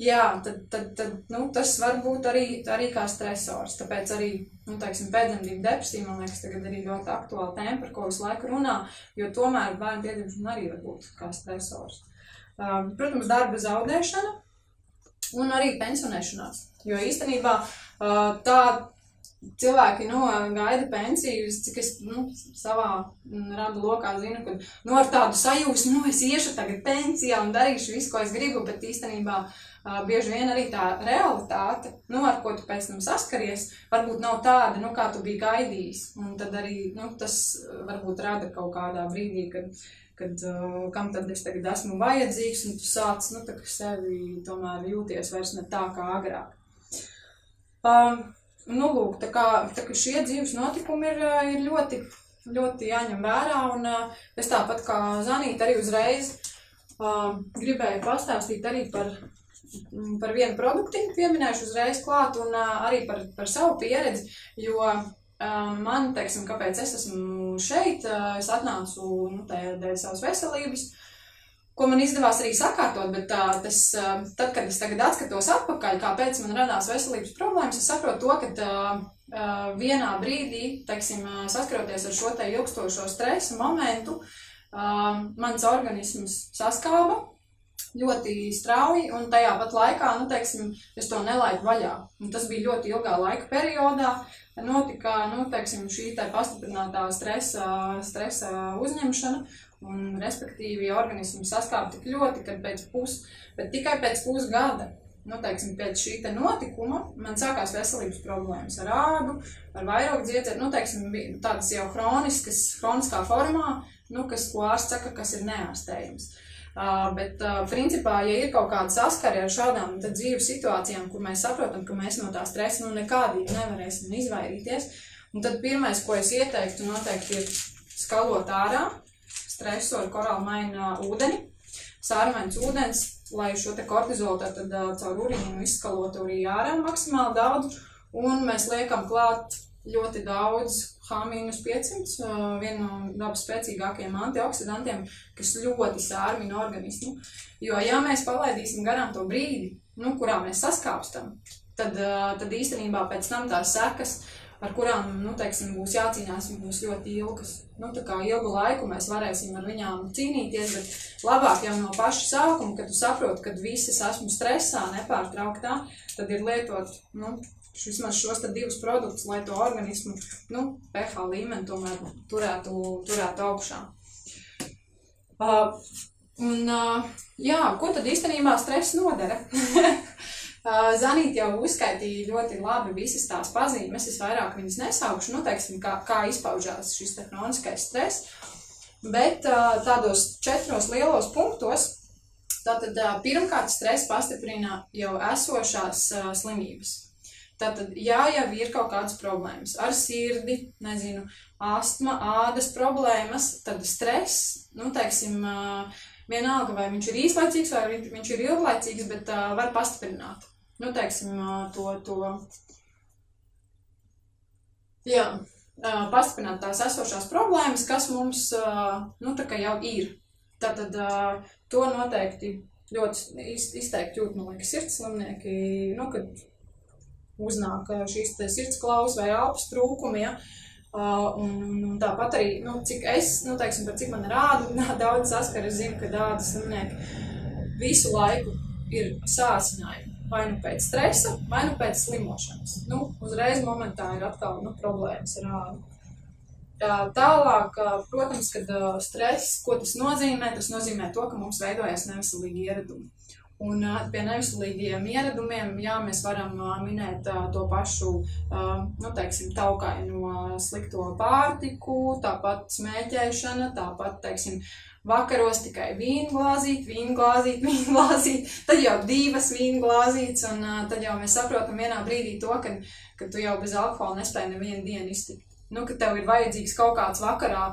Jā, tad, tad, tad, nu, tas var būt arī, arī kā stresors. Tāpēc arī, nu, teiksim, pēdējiem depresija, man liekas, tagad arī ļoti aktuāla tēma, par ko visu laiku runā, jo tomēr bērnu piedzimšana arī var būt kā stresors. Um, protams, darba zaudēšana un arī pensionēšanās, jo īstenībā uh, tā cilvēki nu, gaida pensijas, cik es nu, savā mm, radu lokā zinu, ka nu, ar tādu sajūsmu, nu, es iešu tagad pensijā un darīšu visu, ko es gribu, bet īstenībā uh, bieži vien arī tā realitāte, nu, ar ko tu pēc tam saskaries, varbūt nav tāda, nu, kā tu biji gaidījis. Un tad arī nu, tas varbūt rada kaut kādā brīdī, kad, kad uh, kam tad es tagad esmu vajadzīgs, un tu sāc, nu, tā kā sevi tomēr jūties vairs ne tā kā agrāk. Um, nu, lūk, tā kā, tā kā šie dzīves notikumi ir, eh, ir ļoti, ļoti jāņem vērā, un uh, es tāpat kā Zanīta arī uzreiz uh, gribēju pastāstīt arī par, par vienu produktu, pieminēšu uzreiz klāt, un uh, arī par, par savu pieredzi, jo uh, man, teiksim, kāpēc es esmu šeit, es atnācu, nu, dēļ savas veselības, ko man izdevās arī sakārtot, bet tā, tas, tad, kad es tagad atskatos atpakaļ, kāpēc man radās veselības problēmas, es saprotu to, ka tā, vienā brīdī, teiksim, saskaroties ar šo te ilgstošo stresa momentu, mans organisms saskāba, ļoti strauji, un tajā pat laikā, nu, teiksim, es to nelaidu vaļā. Un tas bija ļoti ilgā laika periodā. Notika, nu, teiksim, šī te pastiprinātā stresa, stresa uzņemšana, un, respektīvi, organisms saskāra tik ļoti, ka pēc pus, bet tikai pēc pusgada nu, teiksim, pēc šī te notikuma man sākās veselības problēmas ar ādu, ar vairāk dziedzēt, nu, teiksim, tādas jau hroniskas, hroniskā formā, nu, kas, ko ārsts saka, kas ir neārstējams. Uh, bet, uh, principā, ja ir kaut kāda saskara ar šādām dzīves situācijām, kur mēs saprotam, ka mēs no tā stresa nu, nekādīgi nevarēsim izvairīties, un tad pirmais, ko es ieteiktu, noteikti ir skalot ārā stresu ar korālu mainu ūdeni, sārmains ūdens, lai šo te kortizolu tātad caur urīnu izskalotu arī ārā maksimāli daudz, un mēs liekam klāt ļoti daudz H-500, viena no dabas spēcīgākajiem antioksidantiem, kas ļoti sārmina organismu. Jo, ja mēs palaidīsim garām to brīdi, nu, kurā mēs saskāpstam, tad, tad īstenībā pēc tam tās sekas ar kurām, nu, teiksim, būs jācīnās, būs ļoti ilgas. Nu, ilgu laiku mēs varēsim ar viņām cīnīties, bet labāk jau no paša sākuma, kad tu saproti, ka visi es esmu stresā, nepārtrauktā, tad ir lietot, nu, vismaz šos divus produktus, lai to organismu, nu, pH līmeni tomēr turētu, turētu augšā. Uh, un, uh, jā, ko tad īstenībā stress nodara? Zanīti jau uzskaitīja ļoti labi visas tās pazīmes. Es vairāk viņas nesaukšu, nu, teiksim, kā, kā izpaužās šis hroniskais stress. Bet tādos četros lielos punktos, tātad pirmkārt stress pastiprina jau esošās slimības. Tātad, ja jau ir kaut kādas problēmas ar sirdi, nezinu, astma, ādas problēmas, tad stress, nu, teiksim, vienalga, vai viņš ir īslaicīgs vai viņš ir ilglaicīgs, bet var pastiprināt nu, teiksim, to, to. Jā, pastiprināt tās esošās problēmas, kas mums, nu, jau ir. Tātad to noteikti ļoti izteikti jūt, man liekas, sirds slimnieki, nu, kad uznāk šīs sirds klaus vai elpas trūkumi, ja, Uh, un, un tāpat arī, nu, cik es, nu, teiksim, par cik man rāda, daudz saskara, es zinu, ka tādas slimnieki visu laiku ir sācinājumi vai nu pēc stresa, vai nu pēc slimošanas. Nu, uzreiz momentā ir atkal nu, problēmas ar ādu. Tālāk, protams, kad stress, ko tas nozīmē, tas nozīmē to, ka mums veidojas neveselīgi ieradumi. Un pie neveselīgiem ieradumiem, jā, mēs varam minēt to pašu, nu, teiksim, taukaino slikto pārtiku, tāpat smēķēšana, tāpat, teiksim, Vakaros tikai vīnu glāzīt, vīnu glāzīt, vīnu glāzīt, tad jau divas vīnu glāzītes, un uh, tad jau mēs saprotam vienā brīdī to, ka, ka tu jau bez alkohola nespēji nevienu dienu iztikt. Nu, ka tev ir vajadzīgs kaut kāds vakarā,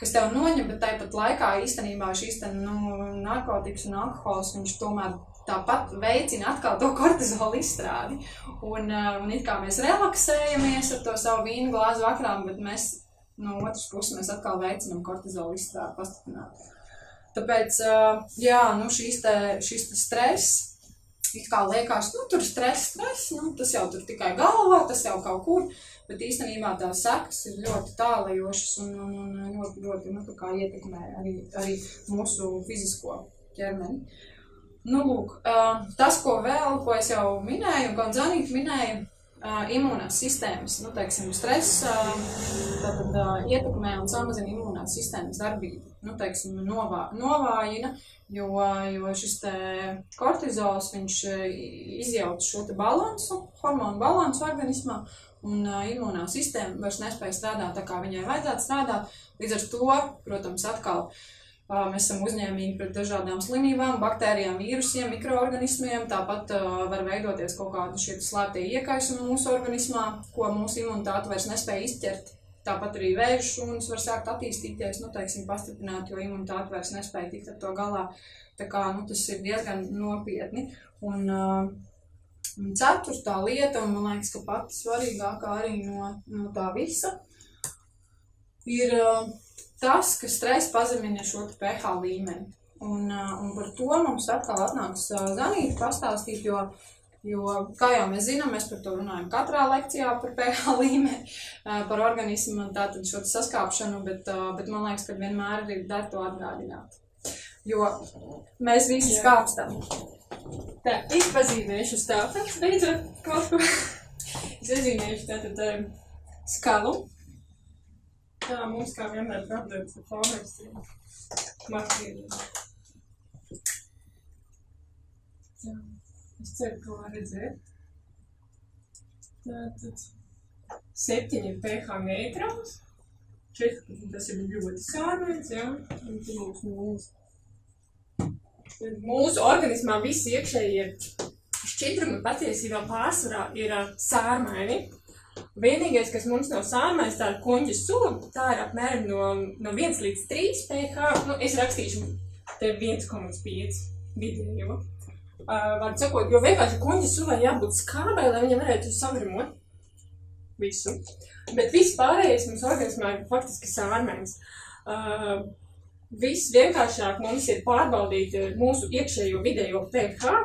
kas tev noņem, bet tāpat laikā īstenībā šīs te, nu, narkotikas un alkohols, viņš tomēr tāpat veicina atkal to kortizola izstrādi. Un, un it kā mēs relaksējamies ar to savu vīnu glāzi vakarā, bet mēs no otras puses mēs atkal veicinām kortizola izstrādi pastiprināt. Tāpēc, jā, nu šīs te, šis te stress, it kā liekas, nu tur stress, stress, nu tas jau tur tikai galvā, tas jau kaut kur, bet īstenībā tās sekas ir ļoti tālajošas un, un, un ļoti, ļoti, nu tā kā ietekmē arī, arī mūsu fizisko ķermeni. Nu, lūk, tas, ko vēl, ko es jau minēju, un Gonzanīt minēja, imūnās sistēmas, nu, teiksim, stress tātad, ietekmē un samazina imūnās sistēmas darbību, nu, teiksim, novā, novājina, jo, jo šis kortizols, viņš izjauc šo balansu, hormonu balansu organismā, un uh, imūnā sistēma vairs nespēja strādāt tā, kā viņai vajadzētu strādāt. Līdz ar to, protams, atkal uh, Mēs esam uzņēmīgi pret dažādām slimībām, baktērijām, vīrusiem, mikroorganismiem. Tāpat var veidoties kaut kādi šie slēptie iekaisumi mūsu organismā, ko mūsu imunitāte vairs nespēja izķert. Tāpat arī vēža šūnas var sākt attīstīties, nu, teiksim, pastiprināt, jo imunitāte vairs nespēja tikt ar to galā. Tā kā, nu, tas ir diezgan nopietni. Un, un ceturtā lieta, un man liekas, ka pati svarīgākā arī no, no tā visa, ir uh, tas, ka stress pazemina šo pH līmeni. Un, un par to mums atkal atnāks Zanīta pastāstīt, jo, jo, kā jau mēs zinām, mēs par to runājam katrā lekcijā par pH līmeni, par organismu un tātad šo saskāpšanu, bet, bet man liekas, ka vienmēr ir dar to atgādināt. jo mēs visi skāpstam. Tā, izpazīmēšu stāvot, beidzot kaut ko. es iezīmēšu tātad um, skalu. Tā mums kā vienmēr problēmas ar flomēstiem. Materiāliem. Tā, es ceru, ka var redzēt. Tātad septiņi ir pH neitrāls. 14 tas ir ļoti sārmēns, jā. Un tur mums mūsu mūsu organismā visi iekšējie šķidrumi patiesībā pārsvarā ir sārmaini. Vienīgais, kas mums nav sārmais, tā ir kuņģa sula, tā ir apmēram no, no 1 līdz 3 pH. Nu, es rakstīšu te 1,5 vidējo. Uh, var sakot, jo vienkārši kuņģa sulai jābūt skābai, lai viņa varētu savrimot visu. Bet viss pārējais mums organismā ir faktiski sārmainis. Uh, Viss vienkāršāk mums ir pārbaudīt mūsu iekšējo vidējo pH.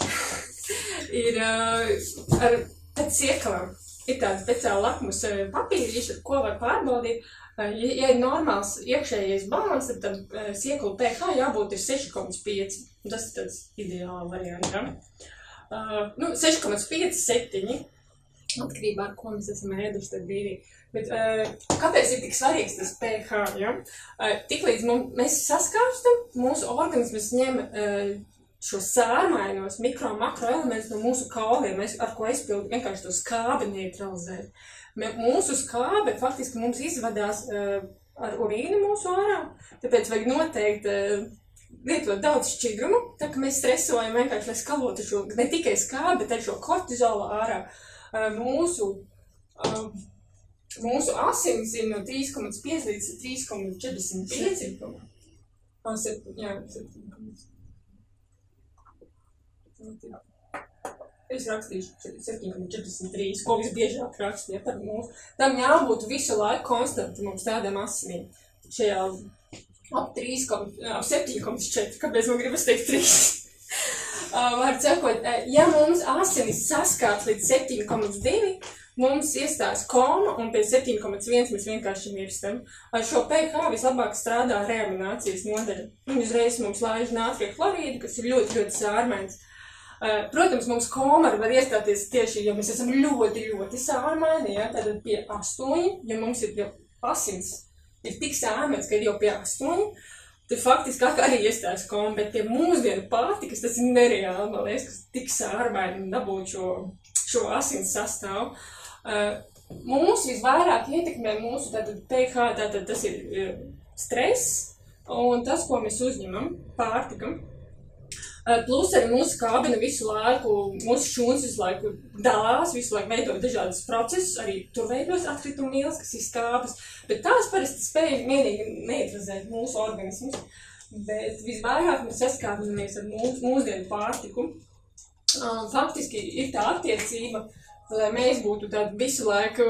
ir uh, ar pēc iekalam. Ir tāda speciāla lakmus eh, papīrīša, ko var pārbaudīt. Uh, ja, ir normāls iekšējais balans, tad, tad uh, sieklu pH jābūt ir 6,5. Tas ir tāds ideāls variants. Ja? Uh, nu, 6,5, 7. Atkarībā no ko mēs esam ēduši tajā brīdī. Bet, uh, kāpēc ir tik svarīgs tas pH? Ja? Uh, Tiklīdz mēs saskāpstam, mūsu organisms ņem uh, šos sārmainos mikro un makro elementus no mūsu kauliem, ar ko aizpildu vienkārši to skābi neutralizēt. Mūsu skābe faktiski mums izvadās uh, ar urīnu mūsu ārā, tāpēc vajag noteikti uh, lietot daudz šķidrumu, tā ka mēs stresojam vienkārši, lai skalotu šo ne tikai skābi, bet arī šo kortizolu ārā. Uh, mūsu, uh, mūsu asins ir no 3,5 līdz 3,45. Ah, sep- Jā, 7. Es rakstīšu 7,43, ko visbiežāk rakstīju par mūsu. Tam jābūt visu laiku konstanti mums tādam asinīm. Šajā ap 3, ap 7,4, kāpēc man gribas teikt 3? Var sakot, ā, ja mums asinis saskāps līdz 7,2, mums iestās koma un pie 7,1 mēs vienkārši mirstam. Ar šo pH vislabāk strādā reanimācijas nodaļa. Un uzreiz mums laiž nātrija chlorīdu, kas ir ļoti, ļoti sārmains. Uh, Protams, mums koma var iestāties tieši, ja mēs esam ļoti, ļoti sārmaini, ja, tad pie 8, ja mums ir jau asins, ir tik sārmains, ka ir jau pie 8, tad faktiski ak- arī iestājas koma, bet pie mūsdienu pārtikas tas ir nereāli, man liekas, ka tik sārmaini dabūt šo, šo asins sastāvu. Uh, Mūs visvairāk ietekmē mūsu tātad, pH, tātad tas ir uh, stress un tas, ko mēs uzņemam pārtikam. Uh, Plus arī mūsu kābina visu laiku, mūsu šūns visu laiku dalās, visu laiku veido dažādas procesus, arī tur veidos atkritumu vielas, kas ir skābas, bet tās parasti spēj mierīgi neutralizēt mūsu organismus. Bet visvairāk mēs saskāpinamies ar mūsu, mūsdienu pārtiku. Uh, Faktiski ir tā attiecība, lai mēs būtu tādi visu laiku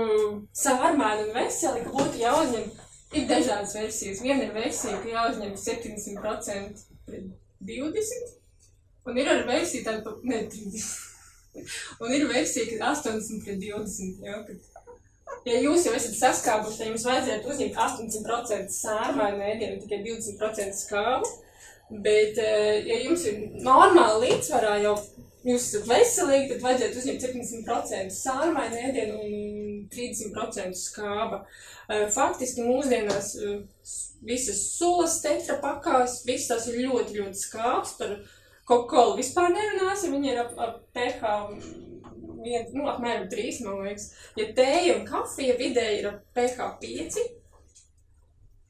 sārmēni un veseli, ka būtu jāuzņem, ir dažādas versijas. Viena ir versija, ka jāuzņem 70% pret 20%. Un ir arī versija tāda, pa- ne 30. Un ir versija, ka 80 pret 20. Jā, kad, ja jūs jau esat saskābuši, tad jums vajadzētu uzņemt 80% sārmainu ēdienu, tikai 20% skābu. Bet, eh, ja jums ir normāli līdzsvarā jau jūs esat veselīgi, tad vajadzētu uzņemt 70% sārmainu ēdienu un 30% skāba. Eh, Faktiski mūsdienās eh, visas sulas, tetrapakās, visas tās ir ļoti, ļoti skābs. Par Coca-Cola vispār nerunāsim, viņi ir ap, ap pH vien, nu, apmēram 3, man liekas. Ja tēja un kafija vidēji ir ap pH 5,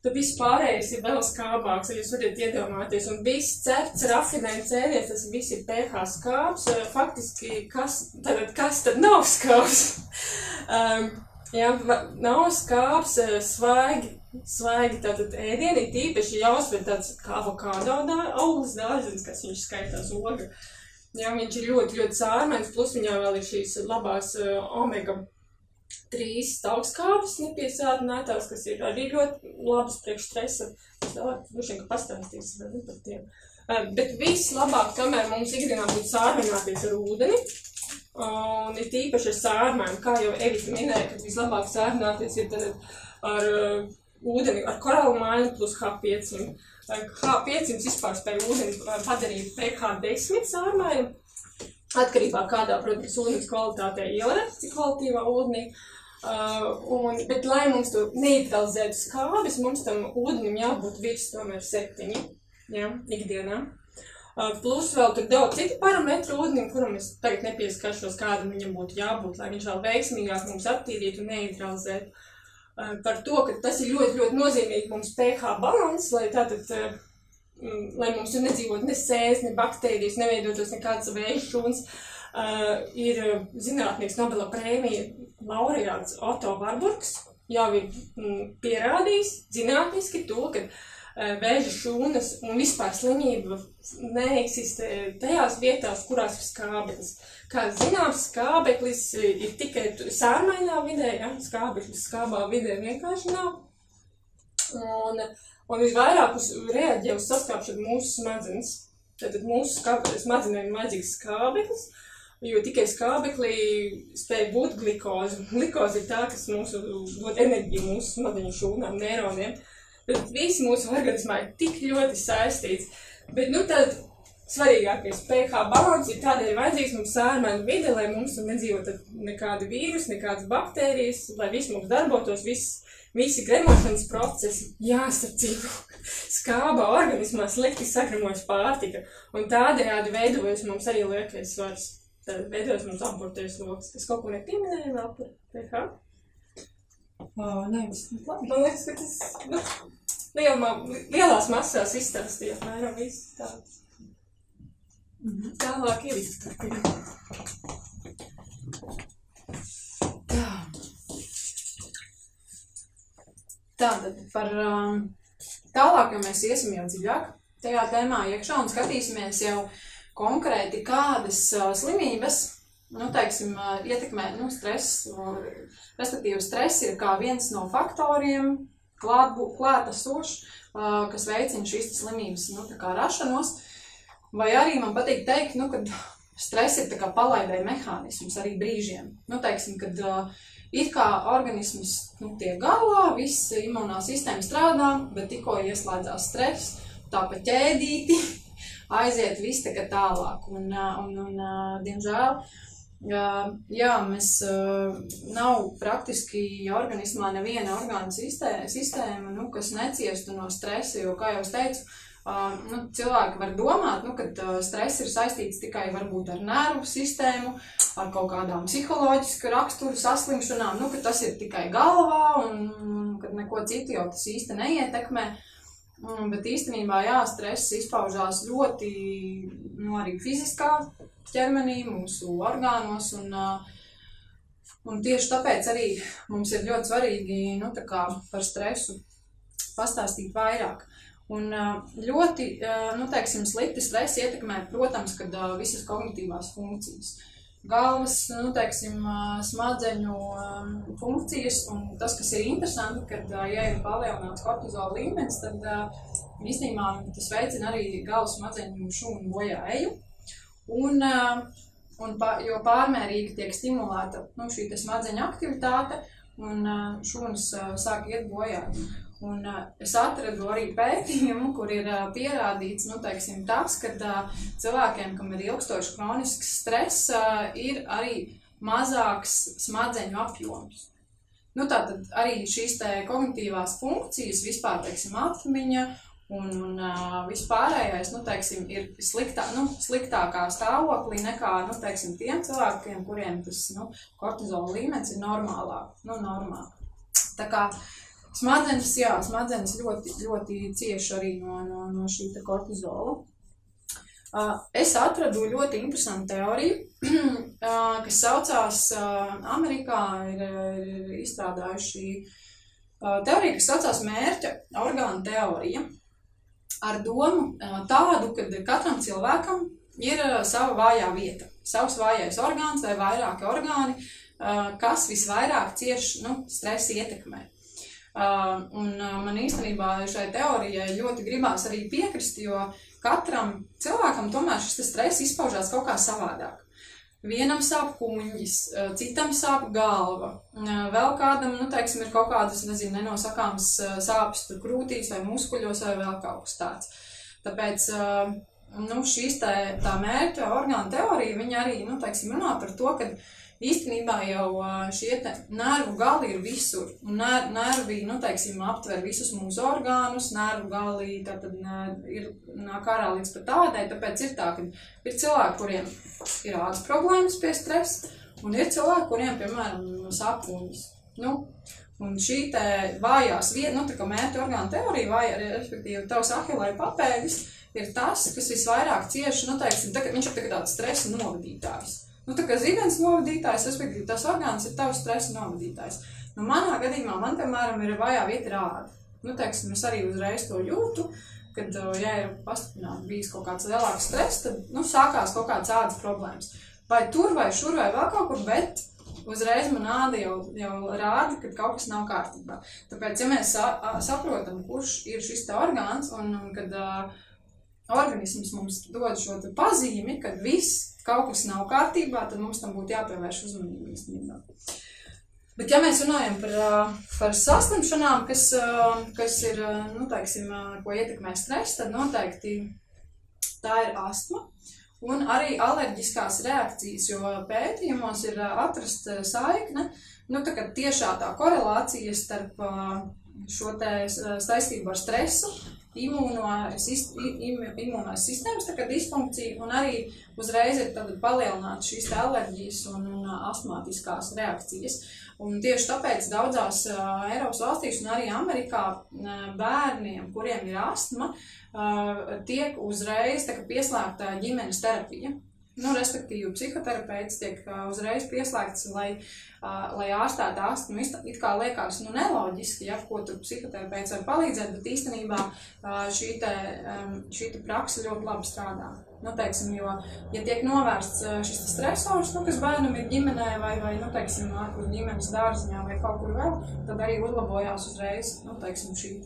tad viss pārējais ir vēl skābāks, ja jūs varat iedomāties. Un viss cepts, rafinēts ēdiens, tas viss ir pH skābs. Eh, Faktiski, kas tad, kas tad nav skābs? um, jā, nav skābs, eh, svaigi, svaigi tātad ēdieni, tīpaši jāuzsver tāds kā avokādo dā- auglis dārzenis, kas viņš skaitās oga. Jā, viņš ir ļoti, ļoti sārmens, plus viņā vēl ir šīs labās uh, omega trīs taukskāpes nepiesātinātās, kas ir arī ļoti labas priekš stresa. Es vēlāk, droši vien, ka pastāstīs vēl par tiem. Uh, bet vislabāk, tomēr mums ikdienā būtu sārmināties ar ūdeni. Un ir tīpaši ar sārmēm, kā jau Evita minēja, ka vislabāk sārmināties ir tad ar uh, ūdeni, ar korālu māju plus H5. H500 vispār spēja ūdeni padarīt pH10 sārmaiņu. Atkarībā kādā, protams, ūdens kvalitātē ielēt, cik kvalitīvā ūdenī. Uh, un, bet, lai mums to neutralizētu skābes, mums tam ūdenim jābūt virs tomēr septiņi, jā, ikdienā. Uh, plus vēl tur daudz citu parametru ūdenim, kuram es tagad nepieskaršos, kādam viņam būtu jābūt, lai viņš vēl veiksmīgāk mums attīrītu un neutralizētu. Uh, par to, ka tas ir ļoti, ļoti nozīmīgi mums pH balans, lai tātad uh, Mm, lai mums tur nedzīvot ne sēnes, ne baktērijas, neveidotos nekāds vēža šūns, uh, ir zinātnieks Nobela prēmija laureāts Otto Warburgs jau ir mm, pierādījis zinātniski to, ka uh, vēža šūnas un vispār slimība neeksistē tajās vietās, kurās ir skābeklis. Kā zināms, skābeklis ir tikai sārmainā vidē, ja? skābeklis skābā vidē vienkārši nav. Un, Un visvairāk uz reaģē uz saskāpšanu mūsu smadzenes. Tātad mūsu smadzenēm ir vajadzīgs skābeklis, jo tikai skābeklī spēj būt glikoze. Glikoze ir tā, kas mūsu dod enerģiju mūsu smadzeņu šūnām, neironiem. Bet visi mūsu organismā ir tik ļoti saistīts. Bet, nu, tad svarīgākais pH balans ir tādēļ vajadzīgs mums sārmaina vide, lai mums nedzīvot nekādi vīrusi, nekādas baktērijas, lai viss mums darbotos, viss visi gremošanas procesi, jāsacību, skāba organismā slikti sagramojas pārtika, un tādējādi veidojas mums arī liekais svars. Tad veidojas mums apburtais loks. Es kaut ko nepieminēju vēl par pH? Oh, nē, tas ir labi. Man liekas, ka tas, nu, lielmā, lielās masās izstāstīja apmēram viss tāds. -hmm. Tālāk ir izstāstīja. Tātad par um, tālāk, ja mēs iesim jau dziļāk tajā tēmā iekšā un skatīsimies jau konkrēti, kādas uh, slimības, nu, teiksim, uh, ietekmē, nu, stress, uh, respektīvi stress ir kā viens no faktoriem klāt, klātesošs, uh, kas veicina šīs slimības, nu, tā kā rašanos, vai arī man patīk teikt, nu, kad stress ir tā kā palaidai mehānisms arī brīžiem, nu, teiksim, kad uh, It kā organisms nu, tiek galā, viss imunā sistēma strādā, bet tikko ieslēdzās stress, tā pa ķēdīti aiziet viss tagad tālāk. Un, un, un, diemžēl, jā, mēs nav praktiski organismā neviena orgāna sistēma, nu, kas neciestu no stresa, jo, kā jau es teicu, Uh, nu, cilvēki var domāt, nu, ka uh, stress ir saistīts tikai varbūt ar nervu sistēmu, ar kaut kādām psiholoģisku raksturu saslimšanām, nu, ka tas ir tikai galvā un, un ka neko citu jau tas īsti neietekmē. Um, bet īstenībā, jā, stress izpaužās ļoti, nu, arī fiziskā ķermenī, mūsu orgānos un, uh, un tieši tāpēc arī mums ir ļoti svarīgi, nu, par stresu pastāstīt vairāk. Un ļoti, nu, teiksim, slikti stress ietekmē, protams, kad visas kognitīvās funkcijas. Galvas, nu, teiksim, smadzeņu funkcijas, un tas, kas ir interesanti, kad, ja ir palielināts kortizola līmenis, tad īstenībā tas veicina arī galvas smadzeņu šūnu bojā eju. Un, un jo pārmērīgi tiek stimulēta nu, šī smadzeņu aktivitāte, un šūnas sāk iet bojā. Un, uh, es atradu arī pētījumu, kur ir uh, pierādīts nu, teiksim, tas, ka uh, cilvēkiem, kam ir ilgstošs kronisks stress, uh, ir arī mazāks smadzeņu apjoms. Nu, Tātad arī šīs kognitīvās funkcijas, vispār teiksim, atmiņa un, un uh, vispārējais nu, teiksim, ir sliktā, nu, sliktākā stāvoklī nekā nu, teiksim, tiem cilvēkiem, kuriem tas nu, kortizola līmenis ir normālāk. Nu, normāl. Tā kā Smadzenes, jā, smadzenes ļoti, ļoti cieši arī no, no, no šī kortizola. Es atradu ļoti interesantu teoriju, kas saucās, Amerikā ir, ir izstrādājuši teoriju, kas saucās mērķa orgānu teorija. Ar domu tādu, ka katram cilvēkam ir sava vājā vieta, savs vājais orgāns vai vairāki orgāni, kas visvairāk cieši nu, stresa ietekmē. Un man īstenībā šai teorijai ļoti gribās arī piekrist, jo katram cilvēkam tomēr šis stress izpaužās kaut kā savādāk. Vienam sāp kuņģis, citam sāp galva, vēl kādam, nu, teiksim, ir kaut kādas, nezinu, nenosakāmas sāpes tur krūtīs vai muskuļos vai vēl kaut kas tāds. Tāpēc, nu, šīs tā, tā mērķa orgāna teorija, viņa arī, nu, teiksim, runā par to, ka īstenībā jau šie nervu gali ir visur. Un ner, nervi, nu, teiksim, aptver visus mūsu orgānus, nervu gali tātad ir nāk ārā līdz pat tādai, tāpēc ir tā, ka ir cilvēki, kuriem ir ādas problēmas pie stresa, un ir cilvēki, kuriem, piemēram, sāpūņas. Nu, un šī te vājās vieta, nu, tā kā mērķa orgāna teorija, vājā, respektīvi, tavs ahilai papēdis, ir tas, kas visvairāk cieši, nu, teiksim, tā, viņš ir kā tāds stresa novadītājs. Nu, tā kā zibens novadītājs, respektīvi, tas orgāns ir tavs stresa novadītājs. Nu, manā gadījumā man, piemēram, ir vajā vieta rāda. Nu, teiksim, es arī uzreiz to jūtu, kad, ja ir pastiprināti bijis kaut kāds lielāks stress, tad, nu, sākās kaut kādas ādas problēmas. Vai tur, vai šur, vai vēl kaut kur, bet uzreiz man āda jau, jau rāda, ka kaut kas nav kārtībā. Tāpēc, ja mēs sa saprotam, kurš ir šis orgāns, un, un kad uh, organisms mums dod šo pazīmi, ka viss kaut kas nav kārtībā, tad mums tam būtu jāpievērš uzmanība īstenībā. Bet, ja mēs runājam par, par saslimšanām, kas, kas ir, nu, teiksim, ko ietekmē stress, tad noteikti tā ir astma un arī alerģiskās reakcijas, jo pētījumos ir atrasta saikne, nu, tā kā tiešā tā korelācija starp šo te saistību ar stresu imūnās sistēmas disfunkcija un arī uzreiz ir palielināta šīs alerģijas un, un astmātiskās reakcijas. Un tieši tāpēc daudzās uh, Eiropas valstīs un arī Amerikā uh, bērniem, kuriem ir astma, uh, tiek uzreiz pieslēgta ģimenes terapija. Nu, respektīvi, psihoterapeits tiek uzreiz pieslēgts, lai, lai ārstētu astmu. It kā liekas, nu, neloģiski, ja, ko tur psihoterapeits var palīdzēt, bet īstenībā šī, te, šī te praksa ļoti labi strādā. Nu, teiksim, jo, ja tiek novērsts šis stresors, nu, kas bērnam ir ģimenē vai, vai nu, teiksim, ārpus ģimenes dārziņā vai kaut kur vēl, tad arī uzlabojās uzreiz, nu, teiksim, šī,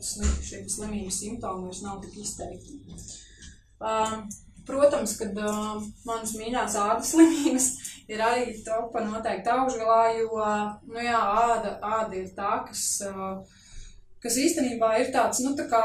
šī slimības simptomi vairs nav tik izteikti. Um, Protams, kad uh, manas mīļākās ādas slimības ir arī topa noteikti augšgalā, jo, nu jā, āda, āda ir tā, kas, uh, kas īstenībā ir tāds, nu tā kā,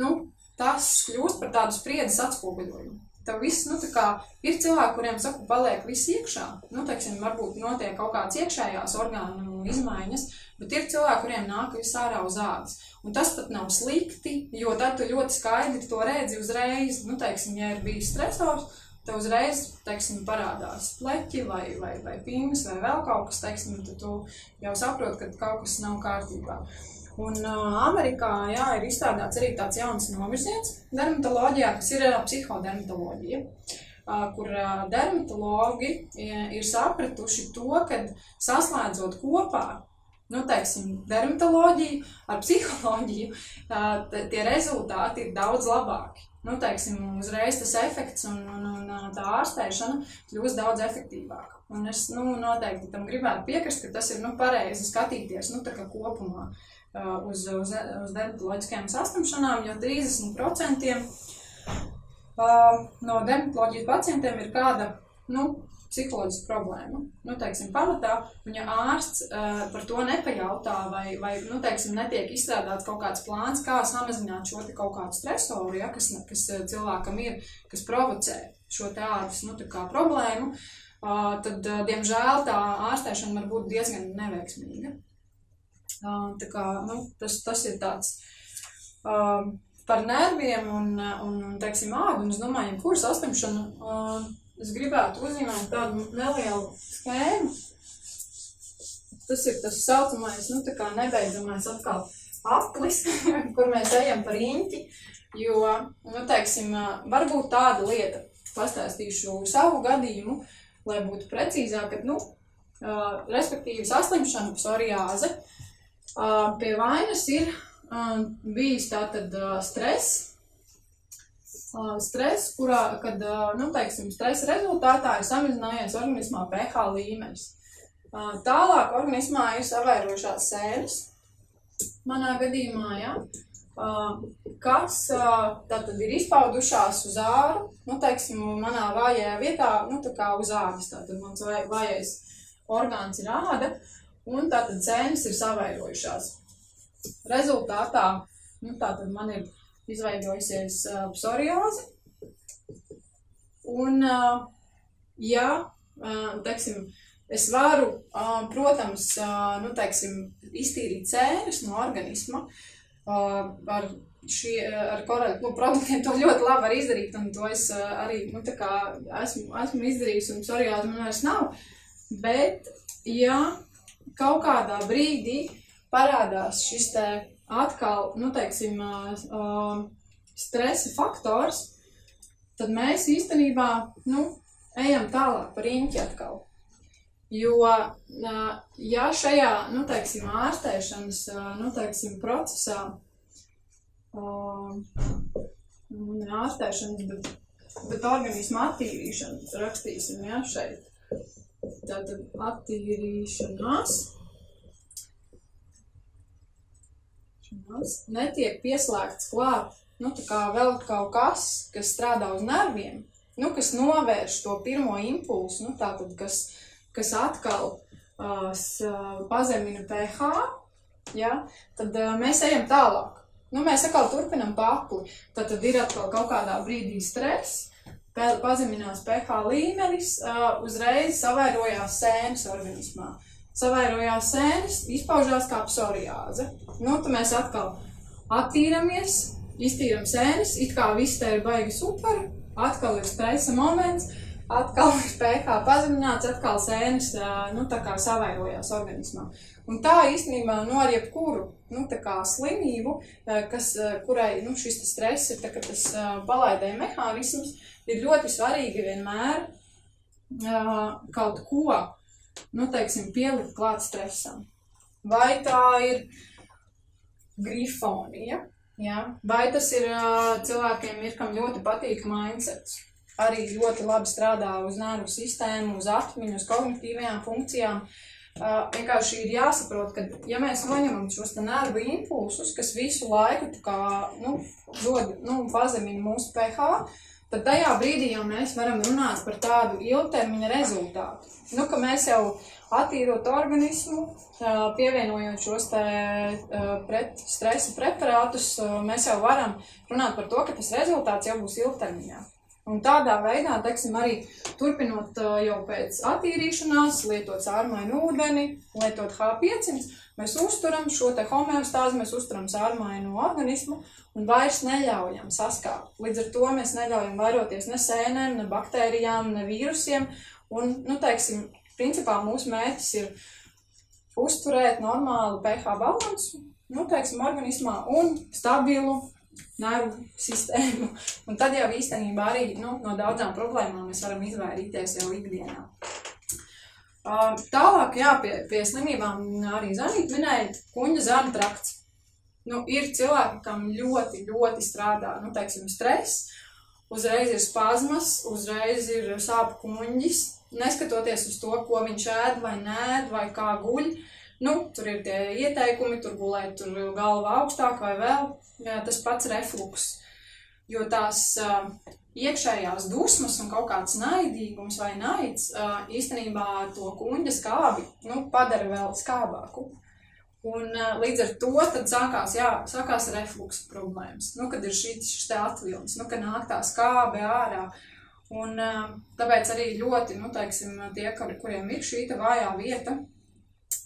nu, tas kļūst par tādu spriedzes atspoguļojumu. Tev viss, nu, tā kā ir cilvēki, kuriem, saku, paliek viss iekšā. Nu, teiksim, varbūt notiek kaut kāds iekšējās orgānu izmaiņas, bet ir cilvēki, kuriem nāk viss ārā uz ādas. Un tas pat nav slikti, jo tad tu ļoti skaidri to redzi uzreiz, nu, teiksim, ja ir bijis stresors, tev uzreiz, teiksim, parādās pleķi vai, vai, vai pīmes vai vēl kaut kas, teiksim, tad tu jau saproti, ka kaut kas nav kārtībā. Un uh, Amerikā jā, ir izstrādāts arī tāds jauns novirziens dermatoloģijā, kas ir uh, psihodermatoloģija, uh, kur uh, dermatologi ir sapratuši to, ka saslēdzot kopā nu, teiksim, dermatoloģiju ar psiholoģiju, tie rezultāti ir daudz labāki. Nu, teiksim, uzreiz tas efekts un, un, un tā ārstēšana kļūst daudz efektīvāka. Un es nu, noteikti tam gribētu piekrist, ka tas ir nu, pareizi skatīties nu, kopumā. Uz, uz, uz dermatoloģiskajām saslimšanām, jo 30% uh, no dermatoloģijas pacientiem ir kāda nu, psiholoģiska problēma. Nu, teiksim, pamatā, un ja ārsts uh, par to nepajautā vai, vai nu, teiksim, netiek izstrādāts kaut kāds plāns, kā samazināt šo kaut kādu stresoru, ja, kas, kas cilvēkam ir, kas provocē šo tādu nu, tā problēmu, uh, tad, uh, diemžēl, tā ārstēšana var būt diezgan neveiksmīga. Tā kā, nu, tas, tas ir tāds uh, par nerviem un, un, un teiksim, ādu. Un es domāju, ja kuras saslimšanu uh, es gribētu uzzīmēt tādu nelielu schēmu. Tas ir tas saucamais, nu, tā kā nebeidzamais atkal aplis, kur mēs ejam par īņķi, jo, nu, teiksim, varbūt tāda lieta, pastāstīšu savu gadījumu, lai būtu precīzāk, ka, nu, uh, respektīvi saslimšana, psoriāze, uh, Pie vainas ir bijis tātad stress. Stress, kurā, kad, nu, teiksim, stresa rezultātā ir samazinājies organismā pH līmenis. Tālāk organismā ir savairojušās sēnes, manā gadījumā, ja, kas tātad ir izpaudušās uz āru, nu, teiksim, manā vājajā vietā, nu, tā kā uz ādas, tātad mans vājais orgāns ir āda, un tātad cēnas ir savairojušās. Rezultātā, nu, tātad man ir izveidojusies uh, psorioze, un, uh, ja, uh, teiksim, es varu, uh, protams, uh, nu, teiksim, iztīrīt cēnas no organisma, uh, ar šie, ar koreļu nu, produktiem to ļoti labi var izdarīt, un to es uh, arī, nu, tā kā esmu, esmu izdarījis, un psoriāzi man vairs nav. Bet, ja kaut kādā brīdī parādās šis te atkal, nu, teiksim, stresa faktors, tad mēs īstenībā, nu, ejam tālāk par riņķi atkal. Jo, ja šajā, nu, teiksim, ārstēšanas, nu, teiksim, procesā, nu, ne ārstēšanas, bet, bet organisma attīrīšanas rakstīsim, ja, šeit. Tātad attīrīšanās. Šanās netiek pieslēgts klāt, nu, vēl kaut kas, kas strādā uz nerviem, nu, kas novērš to pirmo impulsu, nu, tātad, kas, kas atkal uh, uh, pazemina pH, ja, tad uh, mēs ejam tālāk. Nu, mēs atkal turpinam pakli, tad, tad ir atkal kaut kādā brīdī stress, pa- pazeminās pH līmenis, uh, uzreiz savairojās sēnes organismā. Savairojās sēnes, izpaužās kā psoriāze. Nu, tad mēs atkal attīramies, iztīram sēnes, it kā viss te ir baigi super, atkal ir stresa moments, atkal ir pH pazemināts, atkal sēnes, nu, tā kā savairojās organismā. Un tā īstenībā, nu, ar jebkuru, nu, kā slimību, kas, kurai, nu, šis stress ir tā tas palaidēja mehānisms, ir ļoti svarīgi vienmēr kaut ko, nu, teiksim, pielikt klāt stresam. Vai tā ir grifonija, ja? vai tas ir cilvēkiem, ir, kam ļoti patīk mindsets. Arī ļoti labi strādā uz nervu sistēmu, uz atmiņu, uz kognitīvajām funkcijām. Uh, vienkārši ir jāsaprot, ka, ja mēs noņemam šos nervu impulsus, kas visu laiku kā, nu, dod, nu, pazemina mūsu pH, tad tajā brīdī jau mēs varam runāt par tādu ilgtermiņa rezultātu. Nu, ka mēs jau attīrot organismu, pievienojot šos te pret stresa preparātus, mēs jau varam runāt par to, ka tas rezultāts jau būs ilgtermiņā. Un tādā veidā, teiksim, arī turpinot jau pēc attīrīšanās, lietot sārmainu ūdeni, lietot H500, mēs uzturam šo te homeostāzi, mēs uzturam sārmainu organismu un vairs neļaujam saskāpt. Līdz ar to mēs neļaujam vairoties ne sēnēm, ne baktērijām, ne vīrusiem. Un, nu, teiksim, principā mūsu mērķis ir uzturēt normālu pH balansu, nu, teiksim, organismā un stabilu nervu sistēmu. Un tad jau īstenībā arī nu, no daudzām problēmām mēs varam izvairīties jau ikdienā. Uh, Tālāk, jā, pie, pie slimībām arī Zanīt minēja kuņa zarnu trakts. Nu, ir cilvēki, kam ļoti, ļoti strādā, nu, teiksim, stress, uzreiz ir spazmas, uzreiz ir sāpju kuņģis, neskatoties uz to, ko viņš ēd vai nē, vai kā guļ. Nu, tur ir tie ieteikumi, tur gulēt, tur galva augstāk vai vēl jā, tas pats refluks. Jo tās uh, iekšējās dusmas un kaut kāds naidīgums vai naids uh, īstenībā to kuņģa skābi nu, padara vēl skābāku. Un uh, līdz ar to sākās, jā, sākās refluksa problēmas. Nu, kad ir šī, šis atvilnis, nu, kad nāk tā skābe ārā. Un uh, tāpēc arī ļoti, nu, teiksim, tie, kur- kuriem ir šī vājā vieta,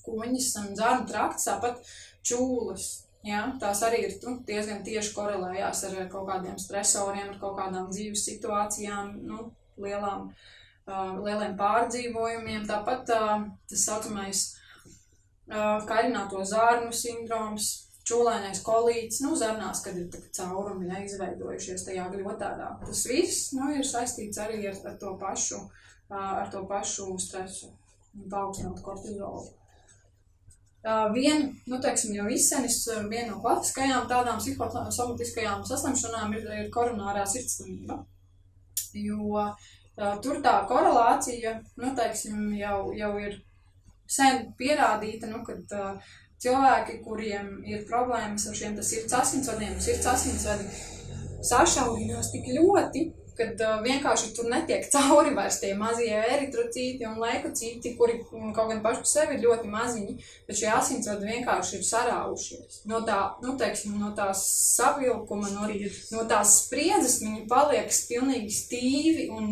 kuņģis un zarnu trakts, tāpat čūlas. Ja, tās arī ir nu, diezgan tieši korelējās ar kaut kādiem stresoriem, ar kaut kādām dzīves situācijām, nu, lielām, uh, lieliem pārdzīvojumiem. Tāpat uh, tas saucamais uh, kaļināto zārnu sindroms, čūlainais kolīts, nu, zarnās, kad ir caurumi ja, izveidojušies tajā gļotādā. Tas viss nu, ir saistīts arī ar, ar, to pašu, uh, ar to pašu stresu un paaugstināt kortizolu. Viena, nu, teiksim, jau izsenis, uh, viena no klasiskajām tādām psihosomatiskajām saslimšanām ir, ir koronārā sirdslimība. Jo uh, tur tā korelācija, nu, teiksim, jau, jau ir sen pierādīta, nu, kad uh, cilvēki, kuriem ir problēmas ar šiem sirds asinsvadiem, sirds asinsvadi sašaurinās tik ļoti, kad uh, vienkārši tur netiek cauri vairs tie mazie eritrocīti un leikocīti, kuri mm, kaut gan paši par sevi ir ļoti maziņi, bet šie asinsvadi vienkārši ir saraušies. No tā, nu, teiksim, no tās savilkuma, no, no tās spriedzes viņi paliek pilnīgi stīvi un,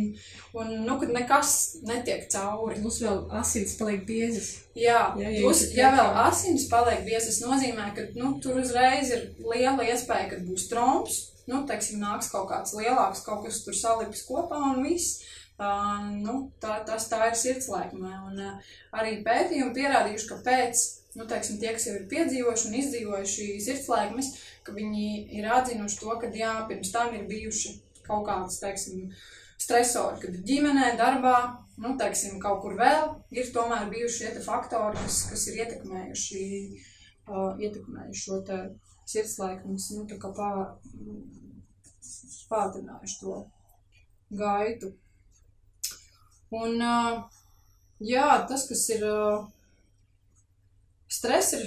un nu, kad nekas netiek cauri. Plus vēl asins paliek biezas. Jā, Jā, ja plus, ja vēl asins paliek biezas, nozīmē, ka nu, tur uzreiz ir liela iespēja, ka būs tromps, nu, teiksim, nāks kaut kāds lielāks, kaut kas tur salips kopā un viss. Uh, nu, tā, tas tā ir sirdslēkme. Un uh, arī pētījumi pierādījuši, ka pēc, nu, teiksim, tie, kas jau ir piedzīvojuši un izdzīvojuši sirdslēkmes, ka viņi ir atzinuši to, ka jā, pirms tam ir bijuši kaut kādas, teiksim, stresori, kad ģimenē, darbā, nu, teiksim, kaut kur vēl ir tomēr bijuši šie faktori, kas, kas ir ietekmējuši, uh, ietekmējuši šo te sirdslēkmes, nu, tā kā pā, pātrinājuši to gaitu. Un, jā, tas, kas ir, stress ir,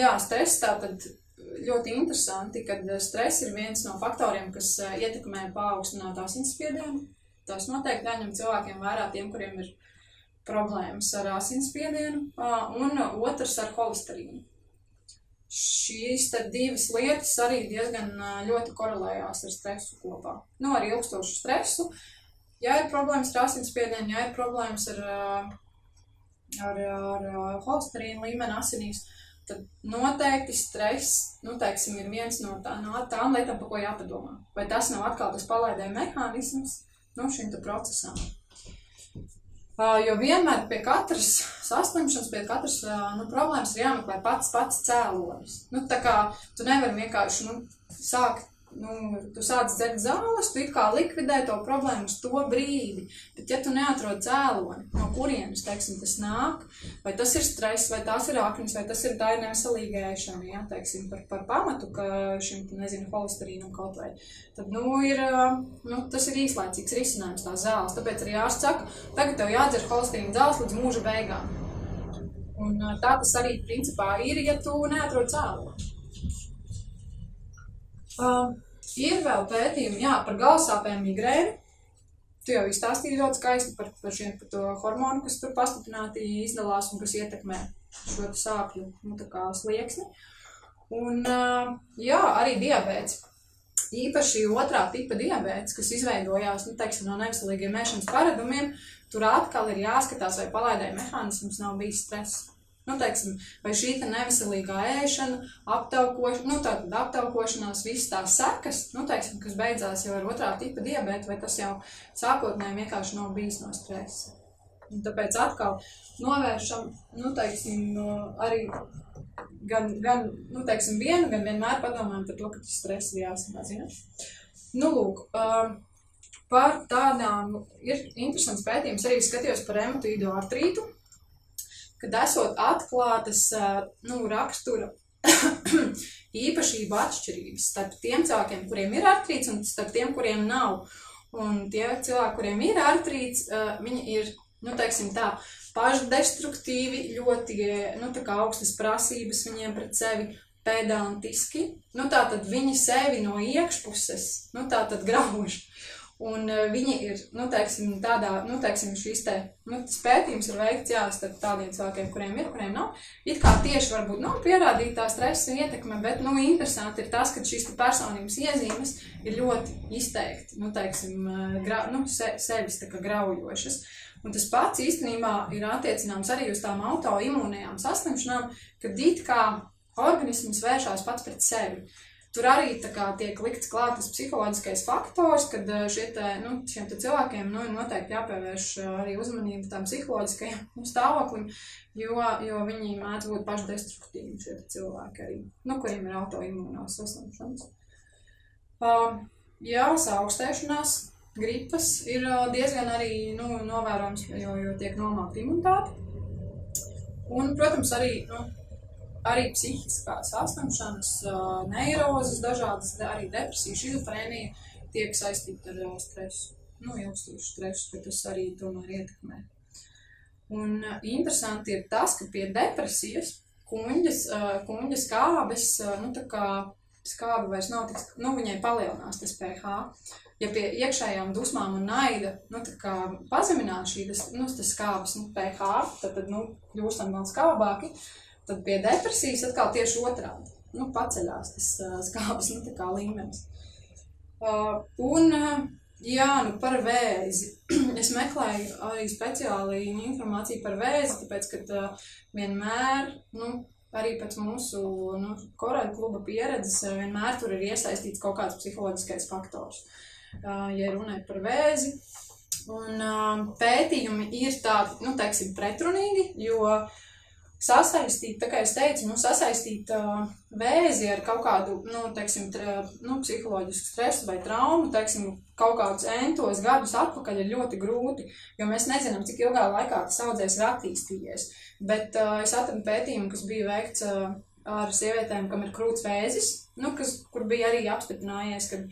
jā, stress tā tad ļoti interesanti, kad stress ir viens no faktoriem, kas ietekmē paaugstināt asinsspiedienu. Tas noteikti jāņem cilvēkiem vērā tiem, kuriem ir problēmas ar asinsspiedienu, un otrs ar holesterīnu. Šīs divas lietas arī diezgan ļoti korelējās ar stresu kopā. Nu, ar ilgstošu stresu. Ja ir problēmas ar asinsspiedienu, ja ir problēmas ar, ar, ar, holesterīnu līmeni asinīs, tad noteikti stress, nu, teiksim, ir viens no, tā, no tām lietām, par ko jāpadomā. Vai tas nav atkal tas palaidēja mehānisms nu, šim procesam. Jo vienmēr pie katras saslimšanas, pie katras nu, problēmas ir jāmeklē pats pats cēlonis. Nu, tā kā tu nevari vienkārši nu, sākt, nu, tu sāc dzert zāles, tu kā likvidē to problēmu uz to brīdi. Bet ja tu neatrod cēloni, no kurienes, teiksim, tas nāk, vai tas ir stress, vai tās ir aknis, vai tas ir tā ir neveselīga ēšana, ja, teiksim, par, par pamatu, ka šim, nezinu, holesterīnam kaut vai, tad, nu, ir, nu, tas ir īslaicīgs risinājums tās zāles. Tāpēc arī ārsts saka, tagad tev jādzer holesterīna zāles līdz mūža beigām. Un tā tas arī principā ir, ja tu neatrod cēloni. Uh, ir vēl pētījumi jā, par galvasāpēm migrēnu. Tu jau izstāstīji ļoti skaisti par, par, šiem, par to hormonu, kas tur pastiprināti izdalās un kas ietekmē šo sāpju nu, slieksni. Un uh, jā, arī diabēts. Īpaši otrā tipa diabēts, kas izveidojās nu, teiksim, no neveselīgiem ēšanas paradumiem, tur atkal ir jāskatās, vai palaidēja mehānisms nav bijis stress. Nu, teiksim, vai šī te neveselīgā ēšana, aptaukošana, nu, tātad aptaukošanās, visas tās sekas, nu, teiksim, kas beidzās jau ar otrā tipa diabētu, vai tas jau sākotnēji vienkārši nav bijis no stresa. Un tāpēc atkal novēršam, nu, teiksim, no arī gan, gan nu, teiksim, vienu, gan vienmēr padomājam par to, ka tas stress ir jāsamazina. Nu, lūk, par tādām ir interesants pētījums, arī skatījos par reumatoīdo artrītu, kad esot atklātas nu, rakstura īpašību atšķirības starp tiem cilvēkiem, kuriem ir artrīts un starp tiem, kuriem nav. Un tie cilvēki, kuriem ir artrīts, viņi ir, nu, teiksim tā, pašdestruktīvi, ļoti, nu, tā kā augstas prasības viņiem pret sevi, pedantiski. Nu, tā tad viņi sevi no iekšpuses, nu, tā tad grauž. Un uh, viņi ir, nu, teiksim, tādā, nu, teiksim, šīs te, nu, pētījums ir veikts, jā, starp tādiem cilvēkiem, kuriem ir, kuriem nav. It kā tieši varbūt, nu, pierādītā stresa ietekme, bet, nu, interesanti ir tas, ka šīs personības iezīmes ir ļoti izteikti, nu, teiksim, uh, gra, nu, se, sevis tā kā graujošas. Un tas pats īstenībā ir attiecināms arī uz tām autoimūnajām saslimšanām, kad it kā organisms vēršās pats pret sevi. Tur arī kā tiek likts klāt tas psiholoģiskais faktors, kad eh, te, nu, šiem te cilvēkiem nu, noteikti jāpievērš eh, arī uzmanība tam psiholoģiskajam stāvoklim, jo, jo viņi mēdz būt pašdestruktīvi šie cilvēki arī, nu, kuriem ir autoimūnās saslimšanas. Uh, jā, saaugstēšanās, gripas ir uh, diezgan arī nu, novērojams, jo, jo tiek nomākta imunitāte. Un, protams, arī nu, arī psihiskās saslimšanas, uh, neirozes, dažādas, arī depresija, šizofrēnija tiek saistīta ar uh, stresu, nu, ilgstošu stresu, ka tas arī tomēr ietekmē. Un uh, interesanti ir tas, ka pie depresijas, kuņģis, uh, kuņģis skābes, uh, nu tā kā skābe vairs nav tik, nu viņai palielinās tas pH. Ja pie iekšējām dusmām un naida, nu tā kā pazeminās šī, tas, nu, tas skābes, nu, pH, tad, tad, nu, kļūstam vēl skābāki, tad pie depresijas atkal tieši otrādi, nu, paceļās tas uh, skābes, nu, līmenis. Uh, un, uh, jā, nu, par vēzi. es meklēju arī speciāli informāciju par vēzi, tāpēc, ka uh, vienmēr, nu, arī pēc mūsu nu, korāļu kluba pieredzes, vienmēr tur ir iesaistīts kaut kāds psiholoģiskais faktors. Ja runājot par vēzi, un pētījumi ir tādi, nu, teiksim, pretrunīgi, jo uh, sasaistīt, tā kā es teicu, nu, sasaistīt uh, vēzi ar kaut kādu, nu, teiksim, tra, nu, psiholoģisku stresu vai traumu, teiksim, kaut kādus entos gadus atpakaļ ir ļoti grūti, jo mēs nezinām, cik ilgā laikā tas audzēs ir attīstījies. Bet uh, es atradu pētījumu, kas bija veikts uh, ar sievietēm, kam ir krūts vēzis, nu, kas, kur bija arī apstiprinājies, ka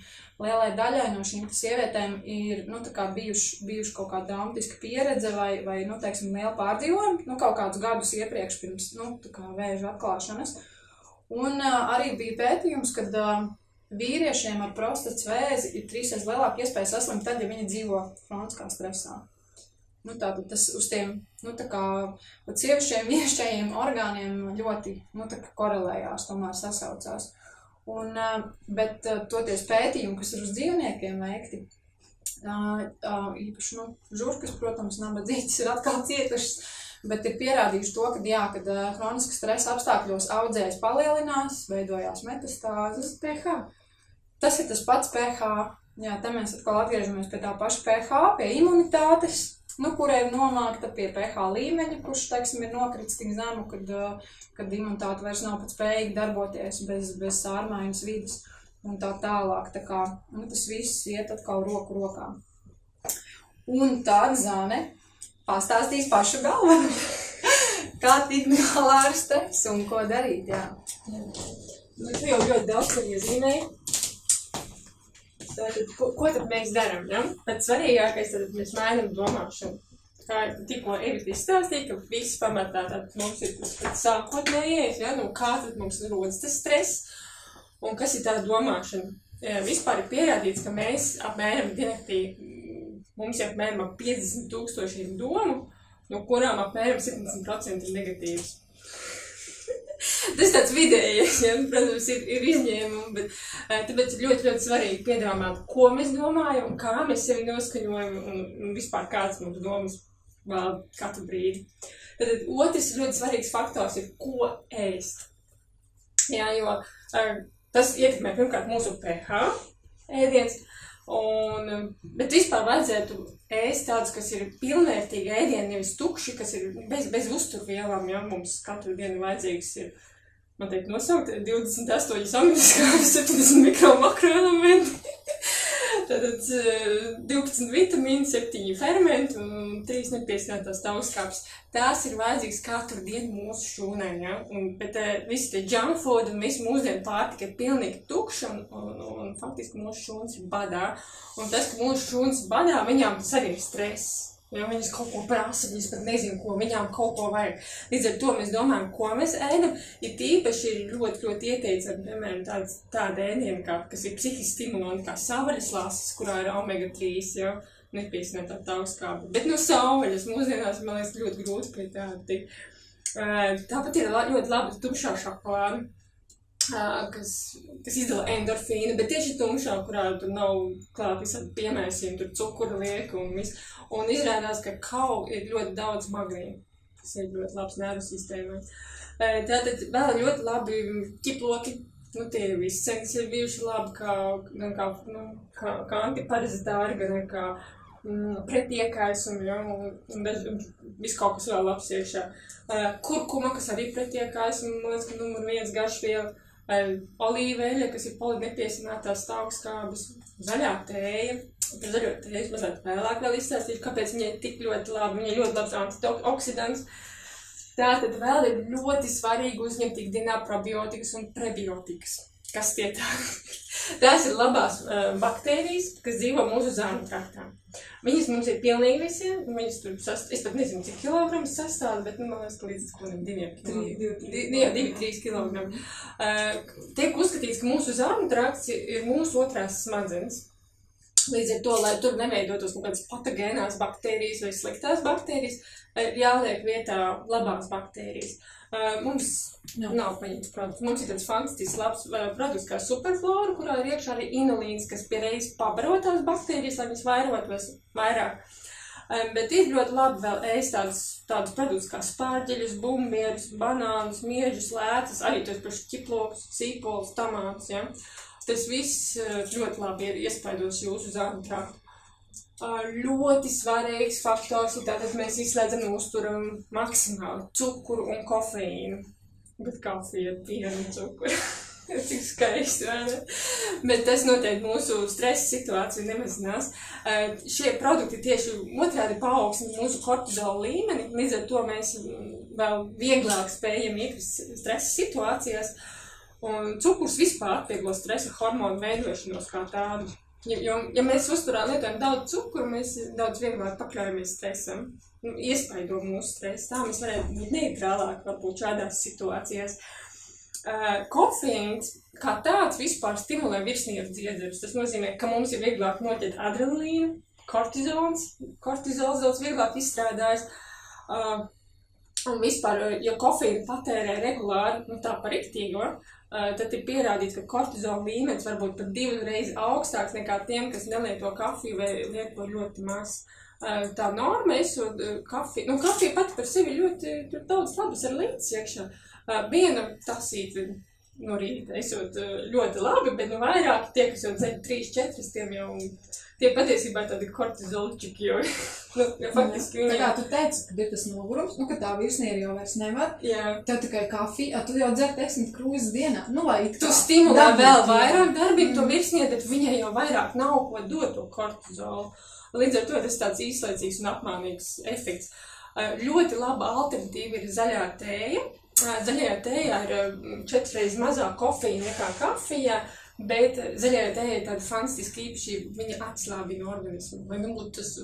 lielai daļai no šīm sievietēm ir nu, bijuši, bijuši kaut kāda dramatiska pieredze vai, vai nu, teiksim, liela pārdzīvojuma, nu, kaut kādus gadus iepriekš pirms nu, vēža atklāšanas. Un uh, arī bija pētījums, ka uh, vīriešiem ar prostatas vēzi ir trīsreiz lielāka iespēja saslimt tad, ja viņi dzīvo kroniskā stresā. Nu, tātad tas uz tiem nu, kā, sievišķiem, vīrišķajiem orgāniem ļoti nu, korelējās, tomēr sasaucās. Un, bet toties pētījumi, kas ir uz dzīvniekiem veikti, īpaši, nu, žurkas, protams, nabadzītas ir atkal cietušas, bet ir pierādījuši to, ka, jā, kad hroniskas stresa apstākļos audzējs palielinās, veidojās metastāzes pH. Tas ir tas pats pH. Jā, te mēs atkal atgriežamies pie tā paša pH, pie imunitātes, nu, kurai ir nomākta pie pH līmeņa, kurš, teiksim, ir nokritis tik zemu, kad, kad imunitāte vairs nav pat spējīga darboties bez, bez ārmaiņas vidas un tā tālāk. Tā kā, nu, tas viss iet atkal roku rokā. Un tad Zane pastāstīs pašu galveno. kā tikt galā ar stresu un ko darīt, jā. Nu, tu jau ļoti daudz ko iezīmēji. Tātad, ko, ko tad mēs darām? Ja? Pats svarīgākais tad mēs mainām domāšanu. Kā tikko Evita izstāstīja, ka viss pamatā tad mums ir tas sākotnējais, ja? nu, kā tad mums rodas tas stress un kas ir tā domāšana. Ja, vispār ir pierādīts, ka mēs apmēram diennaktī, mums ir apmēram 50 tūkstošiem domu, no kurām apmēram 70% ir negatīvas. Tas tāds vidējais, ja, protams, ir, ir izņēmumi, bet eh, tāpēc ir ļoti, ļoti svarīgi piedomāt, ko mēs domājam, kā mēs sevi noskaņojam un, un vispār kāds mums domas vēl katru brīdi. Tad otrs ļoti svarīgs faktors ir, ko ēst. Jā, jo uh, tas ietekmē pirmkārt mūsu pH ēdiens, un, bet vispār vajadzētu ēst tādus, kas ir pilnvērtīgi ēdieni, nevis tukši, kas ir bez, bez uzturvielām, ja mums katru dienu vajadzīgs ir, man teikt, nosaukt 28 angliskās, 70 mikro makroelementi. Tātad 12 vitamīnu, 7 fermentu un 3 nepiesinātās tauskāpes. Tās ir vajadzīgas katru dienu mūsu šūnai, ja? Un, bet uh, visi tie junk food un visu mūsdienu pārtika ir pilnīgi tukša un, un, un faktiski mūsu šūnas ir badā. Un tas, ka mūsu šūnas badā, viņām tas arī ir stress. Ja viņas kaut ko prasa, viņas pat nezina, ko viņām kaut ko vajag. Līdz ar to mēs domājam, ko mēs ēdam. Ir tīpaši ir ļoti, ļoti ieteicami, piemēram, tāds, tāda ēdiena, kā, kas ir psihiski stimulanti, kā savvaļas lasis, kurā ir omega 3, jau nepiesnētā tauskāba. Bet no savvaļas mūsdienās, man liekas, ļoti grūti pie tāda tikt. Tāpat ir ļoti labi tumšā šokolāde kas, kas izdala endorfīnu, bet tieši tumšā, kurā tur nav klāt visādi piemērsiem, tur cukuru liek un viss. Un izrādās, ka kau ir ļoti daudz magnīnu, kas ir ļoti labs nervu sistēmai. Tātad vēl ļoti labi ķiploki. Nu, tie visi cenas ir bijuši labi, kā, gan kā, nu, kā, kā antiparazitāri, gan kā mm, pretiekaisumi, ja, un, viss kaut kas vēl labs iekšā. Kurkuma, kas arī pretiekaisumi, man liekas, ka numur viens garšviela olīveļa, kas ir polinepiesinātās taukskābes, zaļā tēja. Par zaļo tēju mazliet vēlāk vēl izstāstīšu, kāpēc viņai tik ļoti labi, viņai ļoti labs antioksidants. Tātad vēl ir ļoti svarīgi uzņemt ikdienā probiotikas un prebiotikas. Kas tie tādi? Tās ir labās uh, baktērijas, kas dzīvo mūsu zāņu traktā. Viņas mums ir pilnīgi visiem. Viņas tur sastāv, es pat nezinu, cik kilogramus sastāv, bet, nu, man liekas, ka līdz kaut kādiem diviem kilogramiem. Jā, divi, trīs kilogrami. Uh, tiek uzskatīts, ka mūsu zāņu trakts ir mūsu otrās smadzenes. Līdz ar to, lai tur neveidotos kaut kādas patogēnās baktērijas vai sliktās baktērijas, ir jāliek vietā labās baktērijas. Uh, mums Jā. nav paņemts produkts. Mums ir tāds fantastisks labs uh, produkts kā superflora, kurā ir iekšā arī inulīns, kas pie reizes pabaro tās baktērijas, lai viņas vairotos vairāk. Um, bet ir ļoti labi vēl ēst tādus, tādus produktus kā spārģeļus, bumbierus, banānus, miežus, lētas, arī tos pašus ķiplokus, sīpolus, tomātus. Ja? Tas viss ļoti labi ir iespaidos jūsu zāņu traktu. Ļoti svarīgs faktors ir tas, ka mēs izslēdzam no uzturam maksimāli cukuru un kofeīnu. Bet kafija ir piena cukuru. Cik skaisti, vai ne? Bet tas noteikti mūsu stresa situāciju nemazinās. Šie produkti tieši otrādi paaugstina mūsu kortizola līmeni, līdz ar to mēs vēl vieglāk spējam iekrist stresa situācijās. Un cukurs vispār atvieglo stresa hormonu veidošanos kā tādu. Jo, ja mēs uzturā lietojam daudz cukuru, mēs daudz vieglāk pakļaujamies stresam. Nu, iespaido mūsu stresu. Tā mēs varētu būt neitrālāki varbūt šādās situācijās. Uh, kofeīns kā tāds vispār stimulē virsnieku dziedzerus. Tas nozīmē, ka mums ir vieglāk noķert adrenalīnu, kortizons, kortizols daudz vieglāk izstrādājas. Uh, un vispār, ja kofeīnu patērē regulāri, nu tā par riktīgo, uh, tad ir pierādīts, ka kortizola līmenis var būt pat divas reizes augstāks nekā tiem, kas nelieto kafiju vai lieto ļoti maz. Tā norma, esot kafiju, nu kafija pati par sevi ļoti, daudz labas ar līdz iekšā. Viena tasīta no rīta esot ļoti labi, bet nu vairāk tie, kas jau dzeļ 3-4, tiem jau Tie patiesībā tādi kortizolčiki, jo, nu, jo faktiski viņi... Tā kā tu teici, ka ir tas nogurums, nu, ka tā virsnieri jau vairs nevar. Jā. Tev tikai kafija, tu jau dzer desmit krūzes dienā. Nu, lai tu stimulē vēl vairāk darbību mm. to virsnieri, bet viņai jau vairāk nav ko dot to kortizolu. Līdz ar to tas tāds īslaicīgs un apmānīgs efekts. Ļoti laba alternatīva ir zaļā tēja. Zaļajā tējā ir četreiz mazāk kofīna nekā kafijā. Bet zaļajā tējā ir tāda fantastiska īpašība, viņa atslābina organismu. Lai nu būtu tas,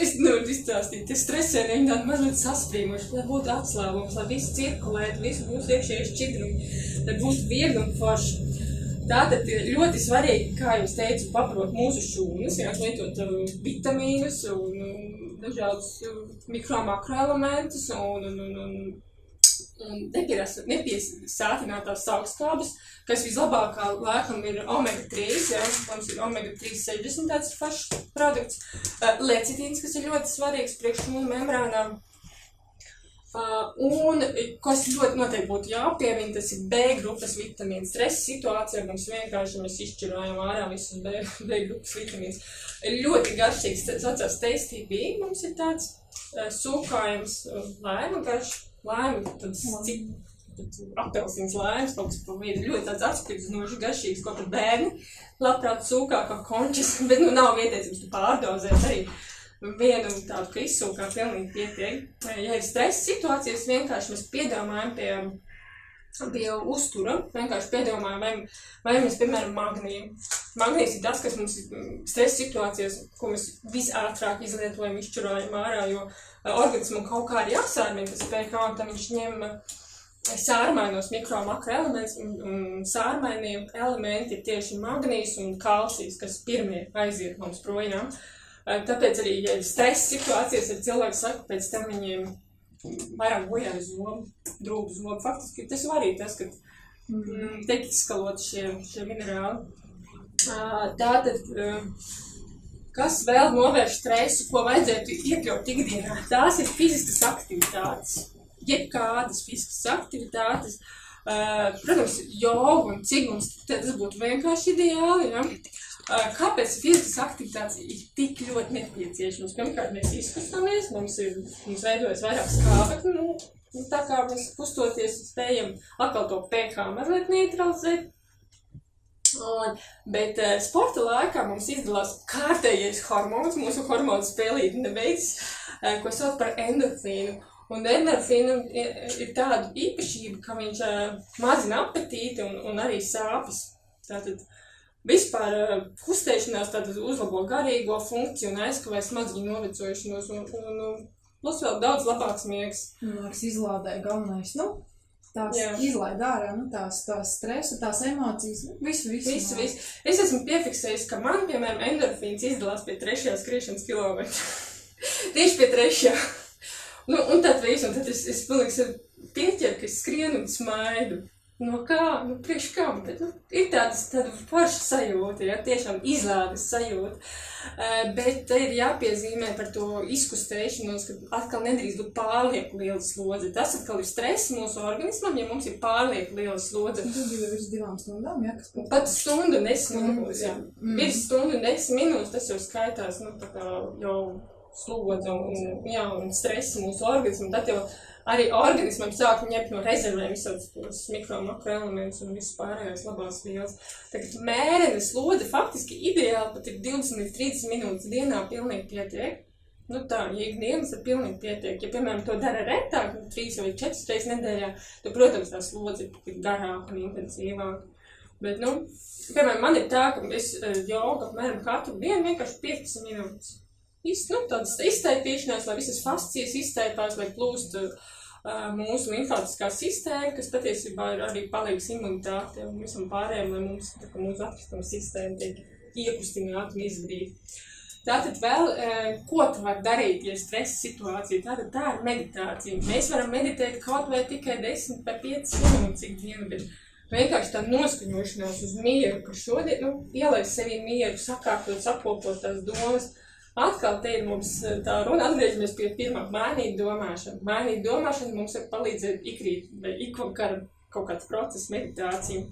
es nevaru izstāstīt, tie stresēni, viņi tādi mazliet saspīmuši, lai būtu atslābums, lai viss cirkulētu, visu mūsu iekšējie šķidrumi, lai būtu viegli un forši. Tātad ir ļoti svarīgi, kā jūs teicu, paprot mūsu šūnas, jā, lietot uh, vitamīnus un dažādus mikro makroelementus un, un, un, un nepiesātinātās augstskābes, kas vislabākā lēkam ir omega-3, ja, mums ir omega-3 60 tāds pašs produkts, uh, lecitīns, kas ir ļoti svarīgs priekšmūnu membrānām, Uh, un, kas ļoti noteikti būtu jāpiemina, tas ir B grupas vitamīns. Stresa situācijā mums vienkārši mēs izšķirojam ārā visus B, B grupas vitamīnus. Ļoti garšīgs, tas saucās Tasty B, mums ir tāds uh, sūkājums, uh, lēma garš, lēma, tad cik apelsīns lēmas, kaut kas pa vidu ļoti tāds atspirdzinoši garšīgs, ko pat bērni labprāt sūkā kā končas, bet nu nav ieteicams tu pārdozēt arī vienu tādu, ka izsūkā pilnīgi pietiek. Ja ir stresa situācijas, vienkārši mēs piedomājam pie, pie uztura, vienkārši piedomājam, vai, vai mēs, piemēram, magnīju. Magnīs ir tas, kas mums stresa situācijas, ko mēs visātrāk izlietojam, izšķirojam ārā, jo organismam kaut kā ir jāsārmina tas un tam viņš ņem sārmainos mikro makroelements, un, un sārmainie elementi ir tieši magnīs un kalcijs, kas pirmie aiziet mums projām. Uh, Tāpēc arī, ja ir stresa situācijas, tad cilvēki saka, pēc tam viņiem vairāk bojā zobu, drūbu zobu. Faktiski tas var arī tas, ka mm, tiek izskalot šie, šie minerāli. Tātad, kas vēl novērš stresu, ko vajadzētu iekļaut ikdienā? Tās ir fiziskas aktivitātes. Jebkādas fiziskas aktivitātes. Protams, joga un cigums, tas būtu vienkārši ideāli. Ja? Kāpēc fiziskas aktivitātes ir tik ļoti nepieciešamas? Pirmkārt, mēs izkustamies, mums ir mums veidojas vairāk skābekļu. Nu, nu, tā kā mēs kustoties, spējam atkal to pH mazliet neutralizēt. Un, bet uh, sporta laikā mums izdalās kārtējais hormons, mūsu hormonu spēlīte neveids, uh, ko sauc par endorfīnu. Un endorfīnam ir, tāda īpašība, ka viņš uh, mazina apetīti un, un arī sāpes. Tātad vispār uh, kustēšanās tātad uzlabo garīgo funkciju un aizkavē smadziņu novecošanos un, un, un plus vēl daudz labāks miegs. Māks izlādē galvenais, nu, tās Jā. izlaid ārā, nu, tās, tās stresu, tās emocijas, nu, visu, visu. Visu, visu. Es esmu piefiksējis, ka man, piemēram, endorfīns izdalās pie trešajā skriešanas kilometra. Tieši pie trešā. Nu, un tad viss, un tad es, es pilnīgi pieķeru, ka es skrienu un smaidu. No kā, nu, priekš kam, bet, nu, ir tādas, tāda forša sajūta, ja, tiešām izlādes sajūta. Uh, bet te ir jāpiezīmē par to izkustēšanos, ka atkal nedrīkst būt pārlieku liela slodze. Tas atkal ir stress mūsu organismam, ja mums ir pārlieku liela slodze. Tu jau virs divām stundām, jā, kas pat. Pat stundu desmit minūtes, jā. Mm. Virs stundu desmit minūtes tas jau skaitās, nu, tā kā jau slodze un, jā, un stresa mūsu organismu. Tad jau arī organismam sāk ņemt no rezervēm visus tos mikro, makro elementus un visu pārējās labās vielas. Tagad mērena slodze faktiski ideāli pat ir 20 līdz 30 minūtes dienā pilnīgi pietiek. Nu tā, ja ikdienas ir pilnīgi pietiek. Ja, piemēram, to dara retāk, nu, trīs vai četras reizes nedēļā, tad, protams, tā slodze ir garāka un intensīvāka. Bet, nu, piemēram, man ir tā, ka es eh, jogu apmēram katru dienu vienkārši 15 minūtes. Īsti, nu, tādas iztaipīšanās, lai visas fascijas iztaipās, lai plūst uh, mūsu limfātiskā sistēma, kas patiesībā ir arī palīgs imunitāte un visam pārējiem, lai mums, tā kā mūsu atkrituma sistēma tiek iekustināta un izglīta. Tātad vēl, ko tu vari darīt, ja stresa situācija? Tātad tā ir meditācija. Mēs varam meditēt kaut vai tikai 10 vai 5 minūtes ikdienu, bet vienkārši tā noskaņošanās uz mieru, ka šodien, nu, ielaist sevī mieru, sakārtot, sapopot tās domas. Atkal te ir mums eh, tā runa, atgriežamies pie pirmā mainīt domāšanu. Mainīt domāšanu mums var palīdzēt ikrīt vai ikvakar kaut kāds process meditācija.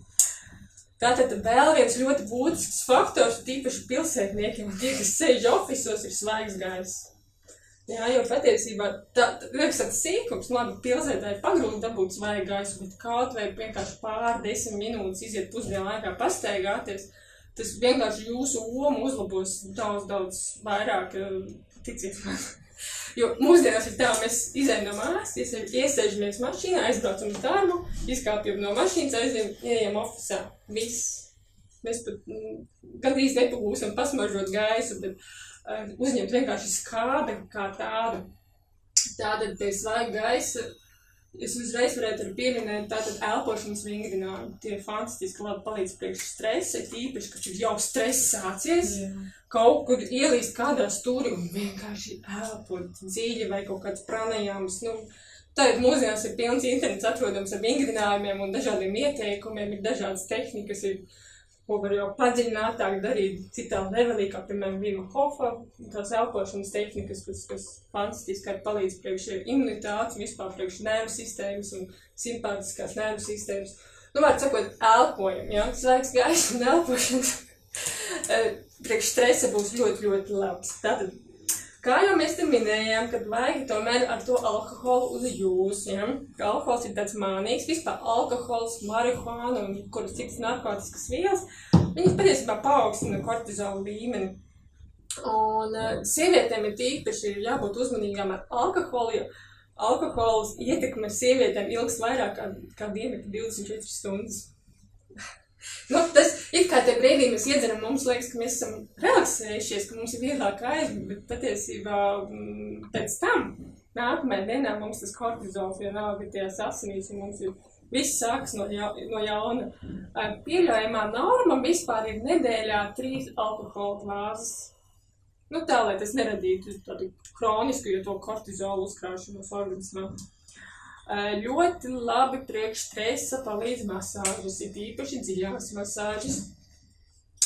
Tātad vēl viens ļoti būtisks faktors, tīpaši pilsētniekiem, tie, kas sēž ofisos, ir svaigs gaiss. Jā, jo patiesībā tā, liekas, tāds sīkums, labi, pilsētā ir pagrūti dabūt svaigu gaisu, bet kaut vai vienkārši pār desmit minūtes iziet pusdienu laikā pastaigāties, tas vienkārši jūsu omu uzlabos daudz, daudz vairāk, eh, ticiet man. Jo mūsdienās ir tā, mēs izējām no mājas, iesēž- iesēžamies mašīnā, aizbraucam uz darbu, izkāpjam no mašīnas, aizējam, ejam oficiālā. Viss. Mēs pat mm, gandrīz nepagūstam pasmaržot gaisu, bet uh, uzņemt vienkārši skābi kā tādu. Tātad pie svaiga gaisa es uzreiz varētu pieminēt tātad elpošanas vingrinājumu. Tie fantastiski labi palīdz priekš stresa, tīpaši, kad ir jau stress sācies kaut kur ielīst kādā stūrī un vienkārši elpot dziļi vai kaut kāds pranajāms. Nu, Tagad mūsdienās ir pilns internets atrodams ar vingrinājumiem un dažādiem ieteikumiem, ir dažādas tehnikas, ir, ko var jau padziļinātāk darīt citā levelī, kā piemēram Vima Hofa, tās elpošanas tehnikas, kas, kas fantastiski arī palīdz priekš imunitātes, vispār priekš nervu sistēmas un simpātiskās nervu sistēmas. Nu, var sakot, elpojam, jā, svaigs gaisa un elpošanas Eh, priekš stresa būs ļoti, ļoti labs. Tātad, kā jau mēs te minējām, kad vajag tomēr ar to alkoholu uz jūs, ja? alkohols ir tāds mānīgs, vispār alkohols, marihuāna un kuras citas narkotiskas vielas, viņas patiesībā paaugstina kortizola līmeni. Un uh, sievietēm ir tīpaši jābūt uzmanīgām ar alkoholu, jo alkohols ietekme sievietēm ilgs vairāk kā, kā 24 stundas. Nu, tas ir kā tie brīdī mēs iedzeram, mums liekas, ka mēs esam relaksējušies, ka mums ir vieglāk aizmigt, bet patiesībā mm, pēc tam nākamajā dienā mums tas kortizols vienalga ir tajās asinīs, un mums ir viss sāks no, ja, no jauna. Pieļaujamā norma vispār ir nedēļā trīs alkohola glāzes. Nu, tā, lai tas neradītu tādu kronisku, jo to kortizolu uzkrāšanos organismā. Ā, Ļoti labi priekš stresa palīdz masāžas, ir īpaši dziļās masāžas.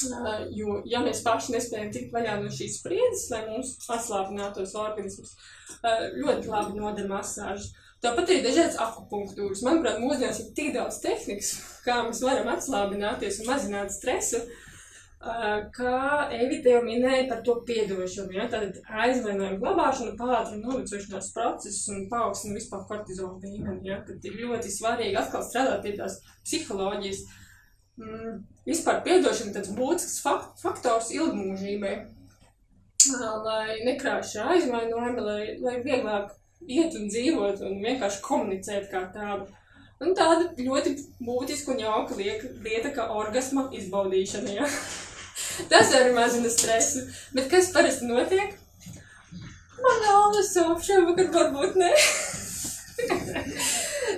Ā, Jo, ja mēs paši nespējam tikt vaļā no šīs spriedzes, lai mums paslāpinātos organismus, ā, ļoti labi noder masāžas. Tāpat arī dažādas akupunktūras. Manuprāt, mūsdienās ir tik daudz tehnikas, kā mēs varam atslābināties un mazināt stresu, ā, kā Evita jau minēja par to piedošanu. Ja? Tad aizvainojumu glabāšanu pātrina novecošanās procesus un paaugstina vispār kortizola līmeni. Ja? Tad ir ļoti svarīgi atkal strādāt pie tās psiholoģijas. Mm, vispār piedošana tāds būtisks fak faktors ilgmūžībai. Ā, Lai nekrāš aizvainojumi, lai, lai vieglāk iet un dzīvot un vienkārši komunicēt kā tādu. Un tāda ļoti būtiska un jauka lieta, kā orgasma izbaudīšana. Ja? Tas arī mazina stresu. Bet kas parasti notiek? Man nav apšaubu, ka varbūt ne.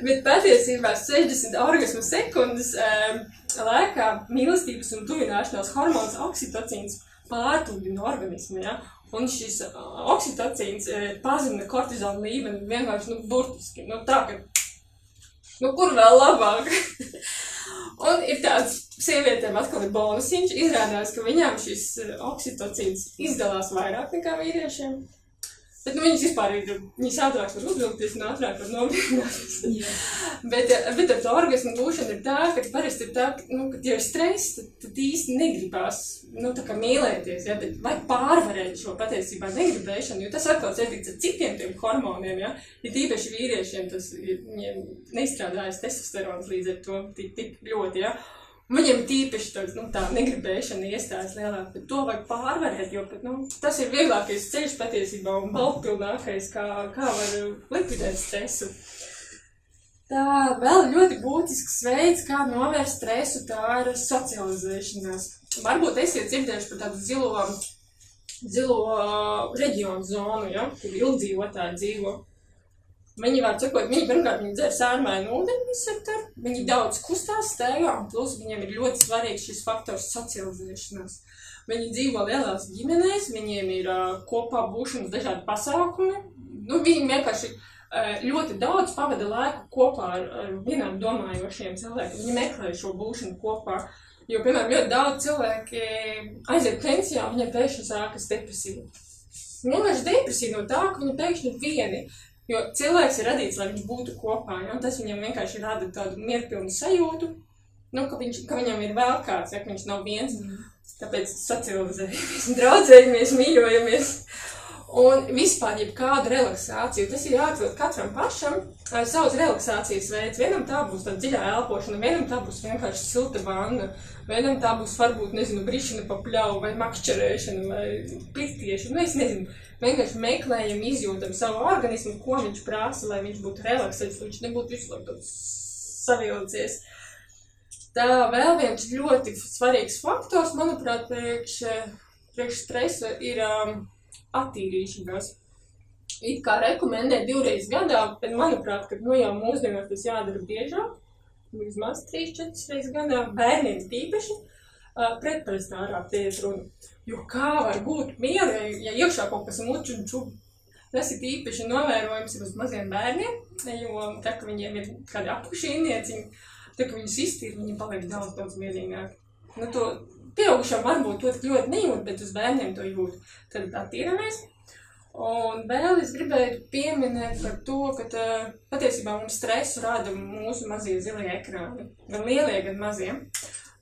Bet patiesībā 60 orgasmu sekundes um, laikā mīlestības un tuvināšanās hormons oksitocīns pārpludina organismu. Ja? Un šis uh, oksitocīns uh, pazemina kortizona līmeni vienkārši nu, burtiski. Nu, tā, ka, nu, kur vēl labāk? un ir tāds sievietēm atkal ir bonusiņš. Izrādās, ka viņām šis uh, oksitocīns izdalās vairāk nekā vīriešiem. Bet nu, viņas vispār ir, viņas ātrāk var uzvilkties un ātrāk var nomierināties. bet, eh, bet ar to orgasmu gūšanu ir tā, ka parasti ir tā, ka, nu, kad jau ir stress, tad, tad īsti negribās, nu, mīlēties, ja, bet vai pārvarēt šo patiesībā negribēšanu, jo tas atkal saistīts ar citiem tiem hormoniem, ja, ja tīpaši vīriešiem tas neizstrādājas testosterons līdz ar to tik, tik ļoti, ja. Viņam tīpaši tāds, nu, tā negribēšana iestājas lielāk, bet to vajag pārvarēt, jo pat, nu, tas ir vieglākais ceļš patiesībā un baltpilnākais, kā, kā var likvidēt stresu. Tā vēl ļoti būtisks veids, kā novērst stresu, tā ir socializēšanās. Varbūt esiet dzirdējuši par tādu zilo, zilo reģionu zonu, ja, kur ilgdzīvotāji dzīvo. Viņi var sakot, viņi pirmkārt viņi dzer sārmainu ūdeni visur tur, viņi daudz kustās staigā, un plus viņiem ir ļoti svarīgs šis faktors socializēšanās. Viņi dzīvo lielās ģimenēs, viņiem ir uh, kopā būšanas dažādi pasākumi, nu viņi vienkārši uh, ļoti daudz pavada laiku kopā ar, ar vienām domājošiem cilvēkiem, viņi meklē šo būšanu kopā. Jo, piemēram, ļoti daudz cilvēki aiziet pensijā, viņiem pēkšņi sākas depresija. Vienkārši depresija no tā, ka viņi pēkšņi ir vieni. Jo cilvēks ir radīts, lai viņš būtu kopā, ja? un tas viņam vienkārši rada tādu mierpilnu sajūtu, nu, ka, viņš, ka viņam ir vēl kāds, ja ka viņš nav viens. Tāpēc socializējamies, draudzējamies, mīļojamies. Un vispār, jebkāda relaksācija, tas ir jāatrod katram pašam ar savas relaksācijas veids. Vienam tā būs tāda dziļā elpošana, vienam tā būs vienkārši silta vanna, vienam tā būs varbūt, nezinu, brišana pa pļauju vai makšķerēšana vai pirtiešana, nu, es nezinu. Vienkārši meklējam, izjūtam savu organismu, ko viņš prasa, lai viņš būtu relaksēts, lai viņš nebūtu visu laiku savilcies. Tā vēl viens ļoti svarīgs faktors, manuprāt, priekš, priekš stresa ir um, attīrīšanās. It kā rekomendē divreiz gadā, bet manuprāt, ka nu jau mūsdienās tas jādara biežāk, vismaz 3-4 reizes gadā, bērniem tīpaši, uh, pretprestārā tie ir runa. Jo kā var būt miera, ja iekšā kaut kas muč un čub? Tas ir īpaši novērojams uz maziem bērniem, jo tā, ka viņiem ir kādi apkušīnieciņi, tā, ka viņus iztīr, viņi paliek daudz, daudz mierīgāki. Nu, to pieaugušam varbūt to tik ļoti nejūt, bet uz bērniem to jūt. Tad attīramies. Un vēl es gribēju pieminēt par to, ka tā, patiesībā mums stresu rada mūsu mazie zilie ekrāni. Gan lielie, gan mazie.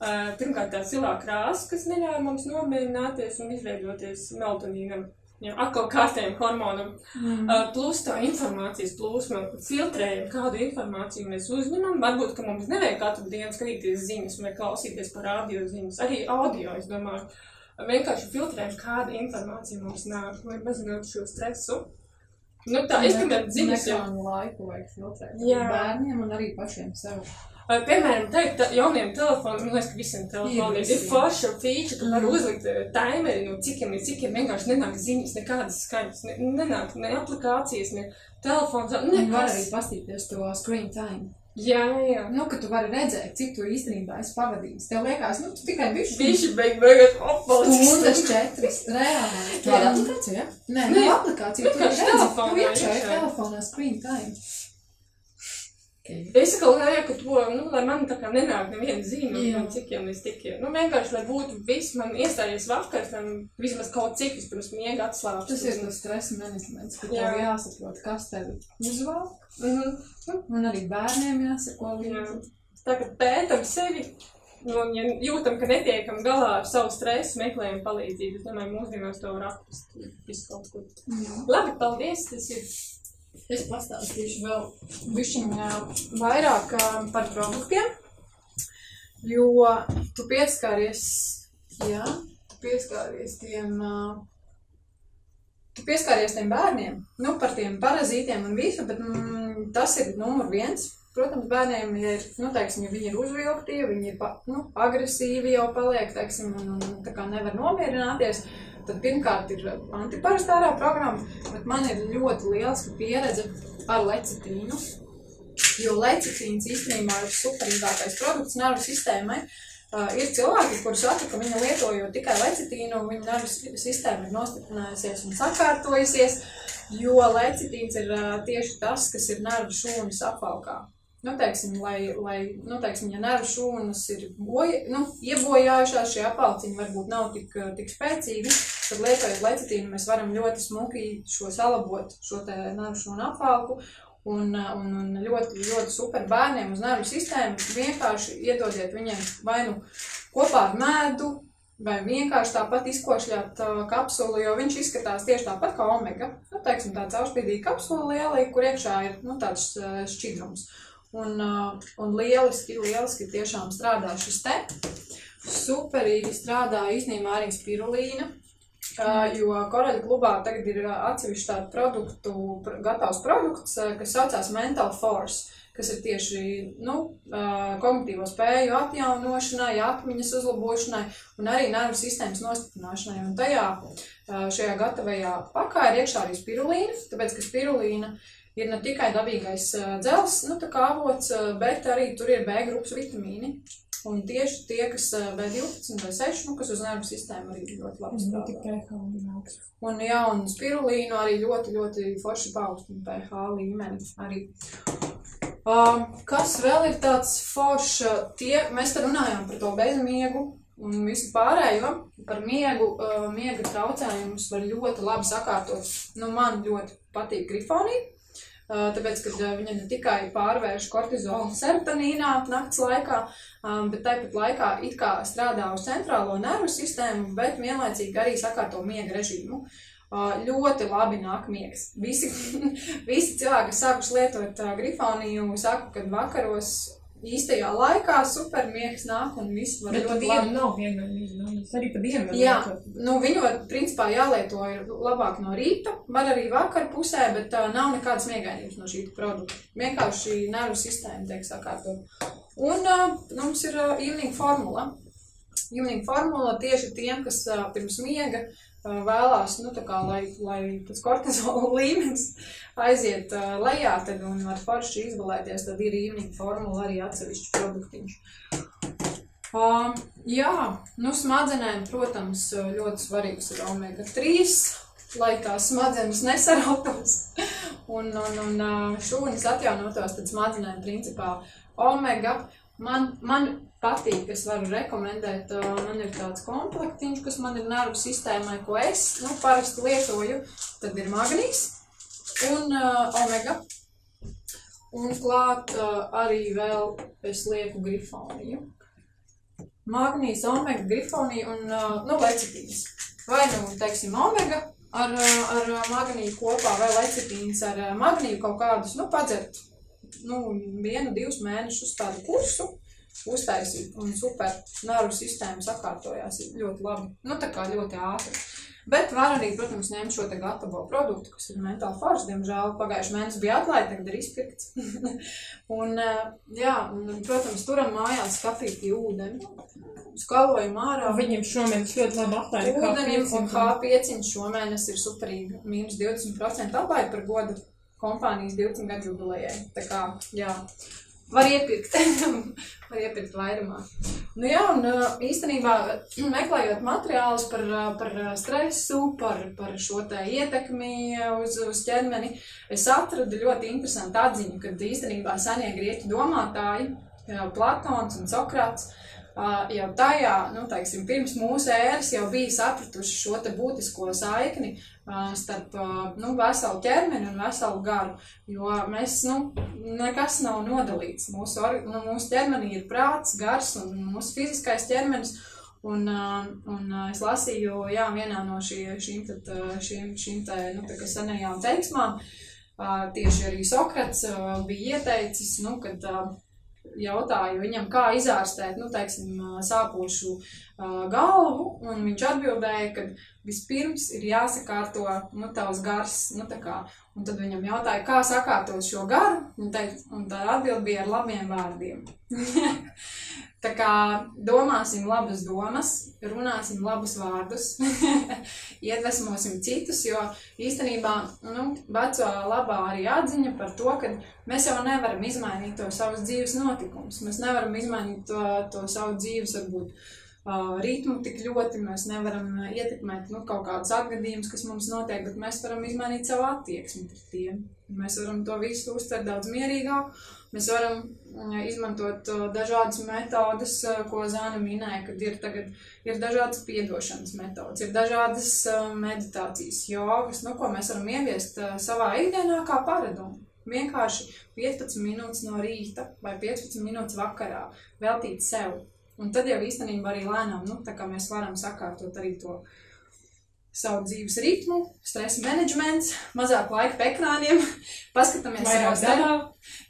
Uh, pirmkārt, tā zilā krāsa, kas neļauj mums nomierināties un izveidoties melatonīnam. Jā, atkal kārtējiem hormonam. Mm. Uh, plus tā informācijas plūsma, filtrējam, kādu informāciju mēs uzņemam. Varbūt, ka mums nevajag katru dienu skatīties ziņas vai klausīties par audio ziņas. Arī audio, es domāju, vienkārši filtrējam, kāda informācija mums nāk, lai mazinātu šo stresu. Nu tā, es ziņas jau. Nekādu laiku vajag filtrēt. Jā. Bērniem un arī pašiem sev. Vai, piemēram, teikt, jauniem telefoniem, man liekas, ka visiem telefoniem ir, ir forša feature, ka var Mhm. uzlikt eh, timeri, no cikiem līdz cikiem vienkārši nenāk ziņas, nekādas skaņas, ne, nenāk ne aplikācijas, ne telefons, Un var nekas. arī pastīties to screen time. Jā, jā. Nu, ka tu vari redzēt, cik tu īstenībā esi pavadījis. Tev liekas, nu, tu tikai bišķi. Bišķi beig beigās apvalsts. Stundas četras reāli. Jā. Tāda aplikācija, ja? Nē, Nē. aplikācija. Tu Vienkārši redzi, telefonā tu iekšā ir telefonā screen time. Es atkal lieku to, nu, lai man tā kā nenāk neviena zīme Jā. no cikiem līdz tikiem. Nu, vienkārši, lai būtu viss, man iestājies vakars, lai vismaz kaut cik vispirms miega atslābst. Tas ir tas stresa menedžments, ka Jā. tev jāsaprot, kas tevi uzvalk. Mhm. Un arī bērniem jāsako Jā. līdzi. Tā kā pētam sevi, nu, un ja jūtam, ka netiekam galā ar savu stresu, meklējam palīdzību. Es domāju, mūsdienās to var atrast visu kaut kur. Jā. Labi, paldies, tas ir. Es pastāstīšu vēl bišķiņ vairāk ā, par produktiem, jo tu pieskāries, jā, tu pieskāries tiem, ā, tu pieskāries tiem bērniem, nu, par tiem parazītiem un visu, bet mm, tas ir numur viens. Protams, bērniem ir, nu, teiksim, ja viņi ir uzvilkti, ja viņi ir nu, agresīvi jau paliek, teiksim, un, un tā kā nevar nomierināties, tad pirmkārt ir antiparastārā programma, bet man ir ļoti lieliska pieredze ar lecitīnu, jo lecitīns īstenībā ir superīgākais produkts nervu sistēmai. Uh, ir cilvēki, kurus saka, ka viņi lietojot tikai lecitīnu, viņa nervu sistēma ir nostiprinājusies un sakārtojusies, jo lecitīns ir uh, tieši tas, kas ir nervu šūnas apvalkā. Nu, teiksim, lai, lai, nu, teiksim, ja nervu šūnas ir boja, nu, iebojājušās, šie apvalciņi varbūt nav tik, tik spēcīgi, tad lietojot lecitīnu mēs varam ļoti smuki šo salabot, šo te nervu šūnu apvalku, Un, un, un ļoti, ļoti super bērniem uz nervu sistēmu. Vienkārši iedodiet viņiem vai nu kopā ar mēdu, vai vienkārši tāpat izkošļāt uh, kapsulu, jo viņš izskatās tieši tāpat kā omega. Nu, teiksim, tā caurspīdīga kapsula liela, kur iekšā ir nu, tāds šķidrums. Un, uh, un lieliski, lieliski tiešām strādā šis te. Superīgi strādā īstenībā arī spirulīna. Uh, jo Koraļa klubā tagad ir atsevišķi tādu produktu, pr gatavs produkts, kas saucās Mental Force, kas ir tieši nu, uh, kognitīvo spēju atjaunošanai, atmiņas uzlabošanai un arī nervu sistēmas nostiprināšanai. Un tajā uh, šajā gatavajā pakā ir iekšā arī spirulīna, tāpēc, ka spirulīna ir ne tikai dabīgais dzels, nu, tā kā avots, bet arī tur ir B grupas vitamīni. Un tieši tie, kas B12 vai 6, nu, kas uz nervu sistēmu arī ļoti labi strādā. Un, jā, un spirulīnu arī ļoti, ļoti forši paaugstina pH līmeni arī. Um, kas vēl ir tāds foršs, tie, mēs te runājām par to bezmiegu un visu pārējo. Par miegu, uh, miega traucējumus var ļoti labi sakārtot. Nu, man ļoti patīk grifonija. Tāpēc, kad viņa ne tikai pārvērš kortizolu serotonīnā naktas laikā, bet tāpat laikā it kā strādā uz centrālo nervu sistēmu, bet vienlaicīgi arī sakārto miega režīmu. Ļoti labi nāk miegs. Visi, visi cilvēki, kas sākuši lietot grifoniju, saka, ka vakaros īstajā laikā supermiegs nāk un viss var Bet ļoti dienu nav vienmēr izmantots. Arī pa dienu var Jā, lietot. nu viņu principā jālieto ir labāk no rīta, var arī vakar pusē, bet uh, nav nekādas miegainības no šī produkta. Vienkārši nervu sistēma tiek sakārtot. Un uh, mums ir uh, evening formula. Evening formula tieši tiem, kas uh, pirms miega uh, vēlās, nu tā kā, lai, lai tas kortizola līmenis aiziet uh, lejā, tad un var forši izbalēties, tad ir evening formula arī atsevišķi produktiņš. Um, jā, nu smadzenēm, protams, ļoti svarīgs ir omega 3, lai tās smadzenes nesarautos un, un, un uh, šūnas atjaunotos, tad smadzenēm principā omega. Man, man patīk, es varu rekomendēt, uh, man ir tāds komplektiņš, kas man ir nervu sistēmai, ko es, nu, parasti lietoju, tad ir magnīs un uh, omega. Un klāt uh, arī vēl es lieku grifoniju. Magnīs, omega, grifonija un uh, nu, lecitīns. Vai nu, teiksim, omega ar, uh, ar uh, magnīju kopā, vai lecitīns ar magnīju kaut kādus, nu, padzert, nu, vienu, divus mēnešus tādu kursu, uztaisīt un super nervu sistēma sakārtojās ļoti labi. Nu, tā kā ļoti ātri. Bet var arī, protams, ņemt šo te gatavo produktu, kas ir mentāli forši. Diemžēl pagājušajā mēnesī bija atlaide, tagad ir izpirkts. un, eh, jā, un, protams, turam mājās kafīti ūdeni. Skalojam ārā. Viņiem šomēnes ļoti labi kā Ūdenim un piecim. H5 šomēnes ir superīgi. Mīnus 20% atlaide par godu kompānijas 20 gadu jubilejai. Tā kā, jā, var iepirkt. var iepirkt vairumā. Nu jā, un uh, īstenībā meklējot materiālus par, uh, par uh, stresu, par, par šo te ietekmi uz, uz ķermeni, es atradu ļoti interesantu atziņu, kad īstenībā senie grieķu domātāji, Platons un Sokrāts, jau tajā, nu, teiksim, pirms mūsu ēras jau bija sapratuši šo te būtisko saikni starp nu, veselu ķermeni un veselu garu. Jo mēs, nu, nekas nav nodalīts. Mūsu, nu, mūsu ķermenī ir prāts, gars un mūsu fiziskais ķermenis. Un, un es lasīju, jā, vienā no šī, šīm, tad, šīm, šīm te, nu, tā kā senajām teiksmām, tieši arī Sokrats bija ieteicis, nu, kad jautāju viņam, kā izārstēt, nu, teiksim, sāpošu galvu, un viņš atbildēja, ka vispirms ir jāsakārto, nu, tavs gars, nu, tā kā, un tad viņam jautāja, kā sakārtot šo garu, un, teikt, un tā atbild bija ar labiem vārdiem. Tā kā domāsim labas domas, runāsim labus vārdus, iedvesmosim citus, jo īstenībā nu, veco labā arī atziņa par to, ka mēs jau nevaram izmainīt to savus dzīves notikumus. Mēs nevaram izmainīt to, to savu dzīves, varbūt, ritmu tik ļoti, mēs nevaram ietekmēt nu, kaut kādus atgadījumus, kas mums notiek, bet mēs varam izmainīt savu attieksmi pret tiem. Mēs varam to visu uztvert daudz mierīgāk Mēs varam izmantot dažādas metodes, ko Zana minēja, kad ir tagad ir dažādas piedošanas metodas, ir dažādas meditācijas, jogas, nu, ko mēs varam ieviest savā ikdienā kā paradumu. Vienkārši 15 minūtes no rīta vai 15 minūtes vakarā veltīt sev. Un tad jau īstenībā arī lēnām, nu, tā kā mēs varam sakārtot arī to savu dzīves ritmu, stresa menedžments, mazāk laika pie ekrāniem, paskatāmies Vairāk dabā.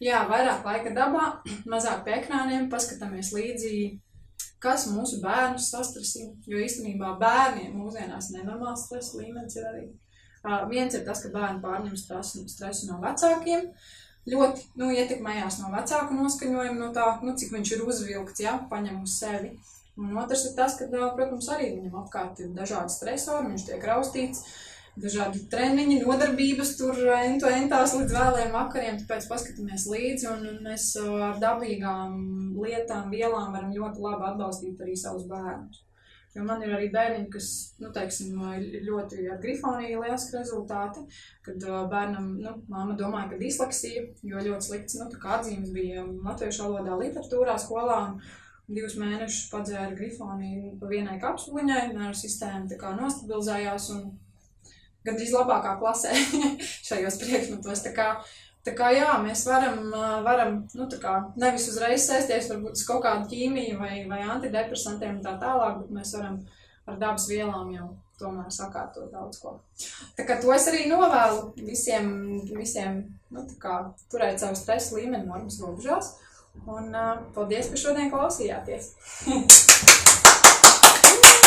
Jā, vairāk laika dabā, mazāk pie ekrāniem, paskatāmies līdzi, kas mūsu bērnus sastrasina. Jo īstenībā bērniem mūsdienās nenormāls stresa līmenis ir arī. Uh, viens ir tas, ka bērni pārņem stresu, stresu no vecākiem. Ļoti nu, ietekmējās no vecāku noskaņojuma, no tā, nu, cik viņš ir uzvilkts, ja, paņem uz sevi. Un otrs ir tas, ka, protams, arī viņam apkārt ir dažādi stresori, viņš tiek raustīts, dažādi treniņi, nodarbības tur entu entās līdz vēliem vakariem, tāpēc paskatāmies līdzi un mēs ar dabīgām lietām, vielām varam ļoti labi atbalstīt arī savus bērnus. Jo man ir arī bērniņi, kas, nu, teiksim, ļoti ar grifoniju lieliski rezultāti, kad ā, bērnam, nu, māma domāja, ka disleksija, jo ļoti slikts, nu, atzīmes bija latviešu valodā literatūrā skolā, divus mēnešus padzēra grifoniju pa vienai kapsuliņai, nervu sistēma tā kā nostabilizējās un gandrīz labākā klasē šajos priekšmetos. Tā kā, jā, mēs varam, varam nu, kā, nevis uzreiz sēsties varbūt uz kaut kādu ķīmiju vai, vai antidepresantiem un tā tālāk, bet mēs varam ar dabas vielām jau tomēr sakārtot daudz ko. Tā kā to es arī novēlu visiem, visiem nu, kā, turēt savu stresa līmeni normas robežās. Un uh, paldies, ka šodien klausījāties!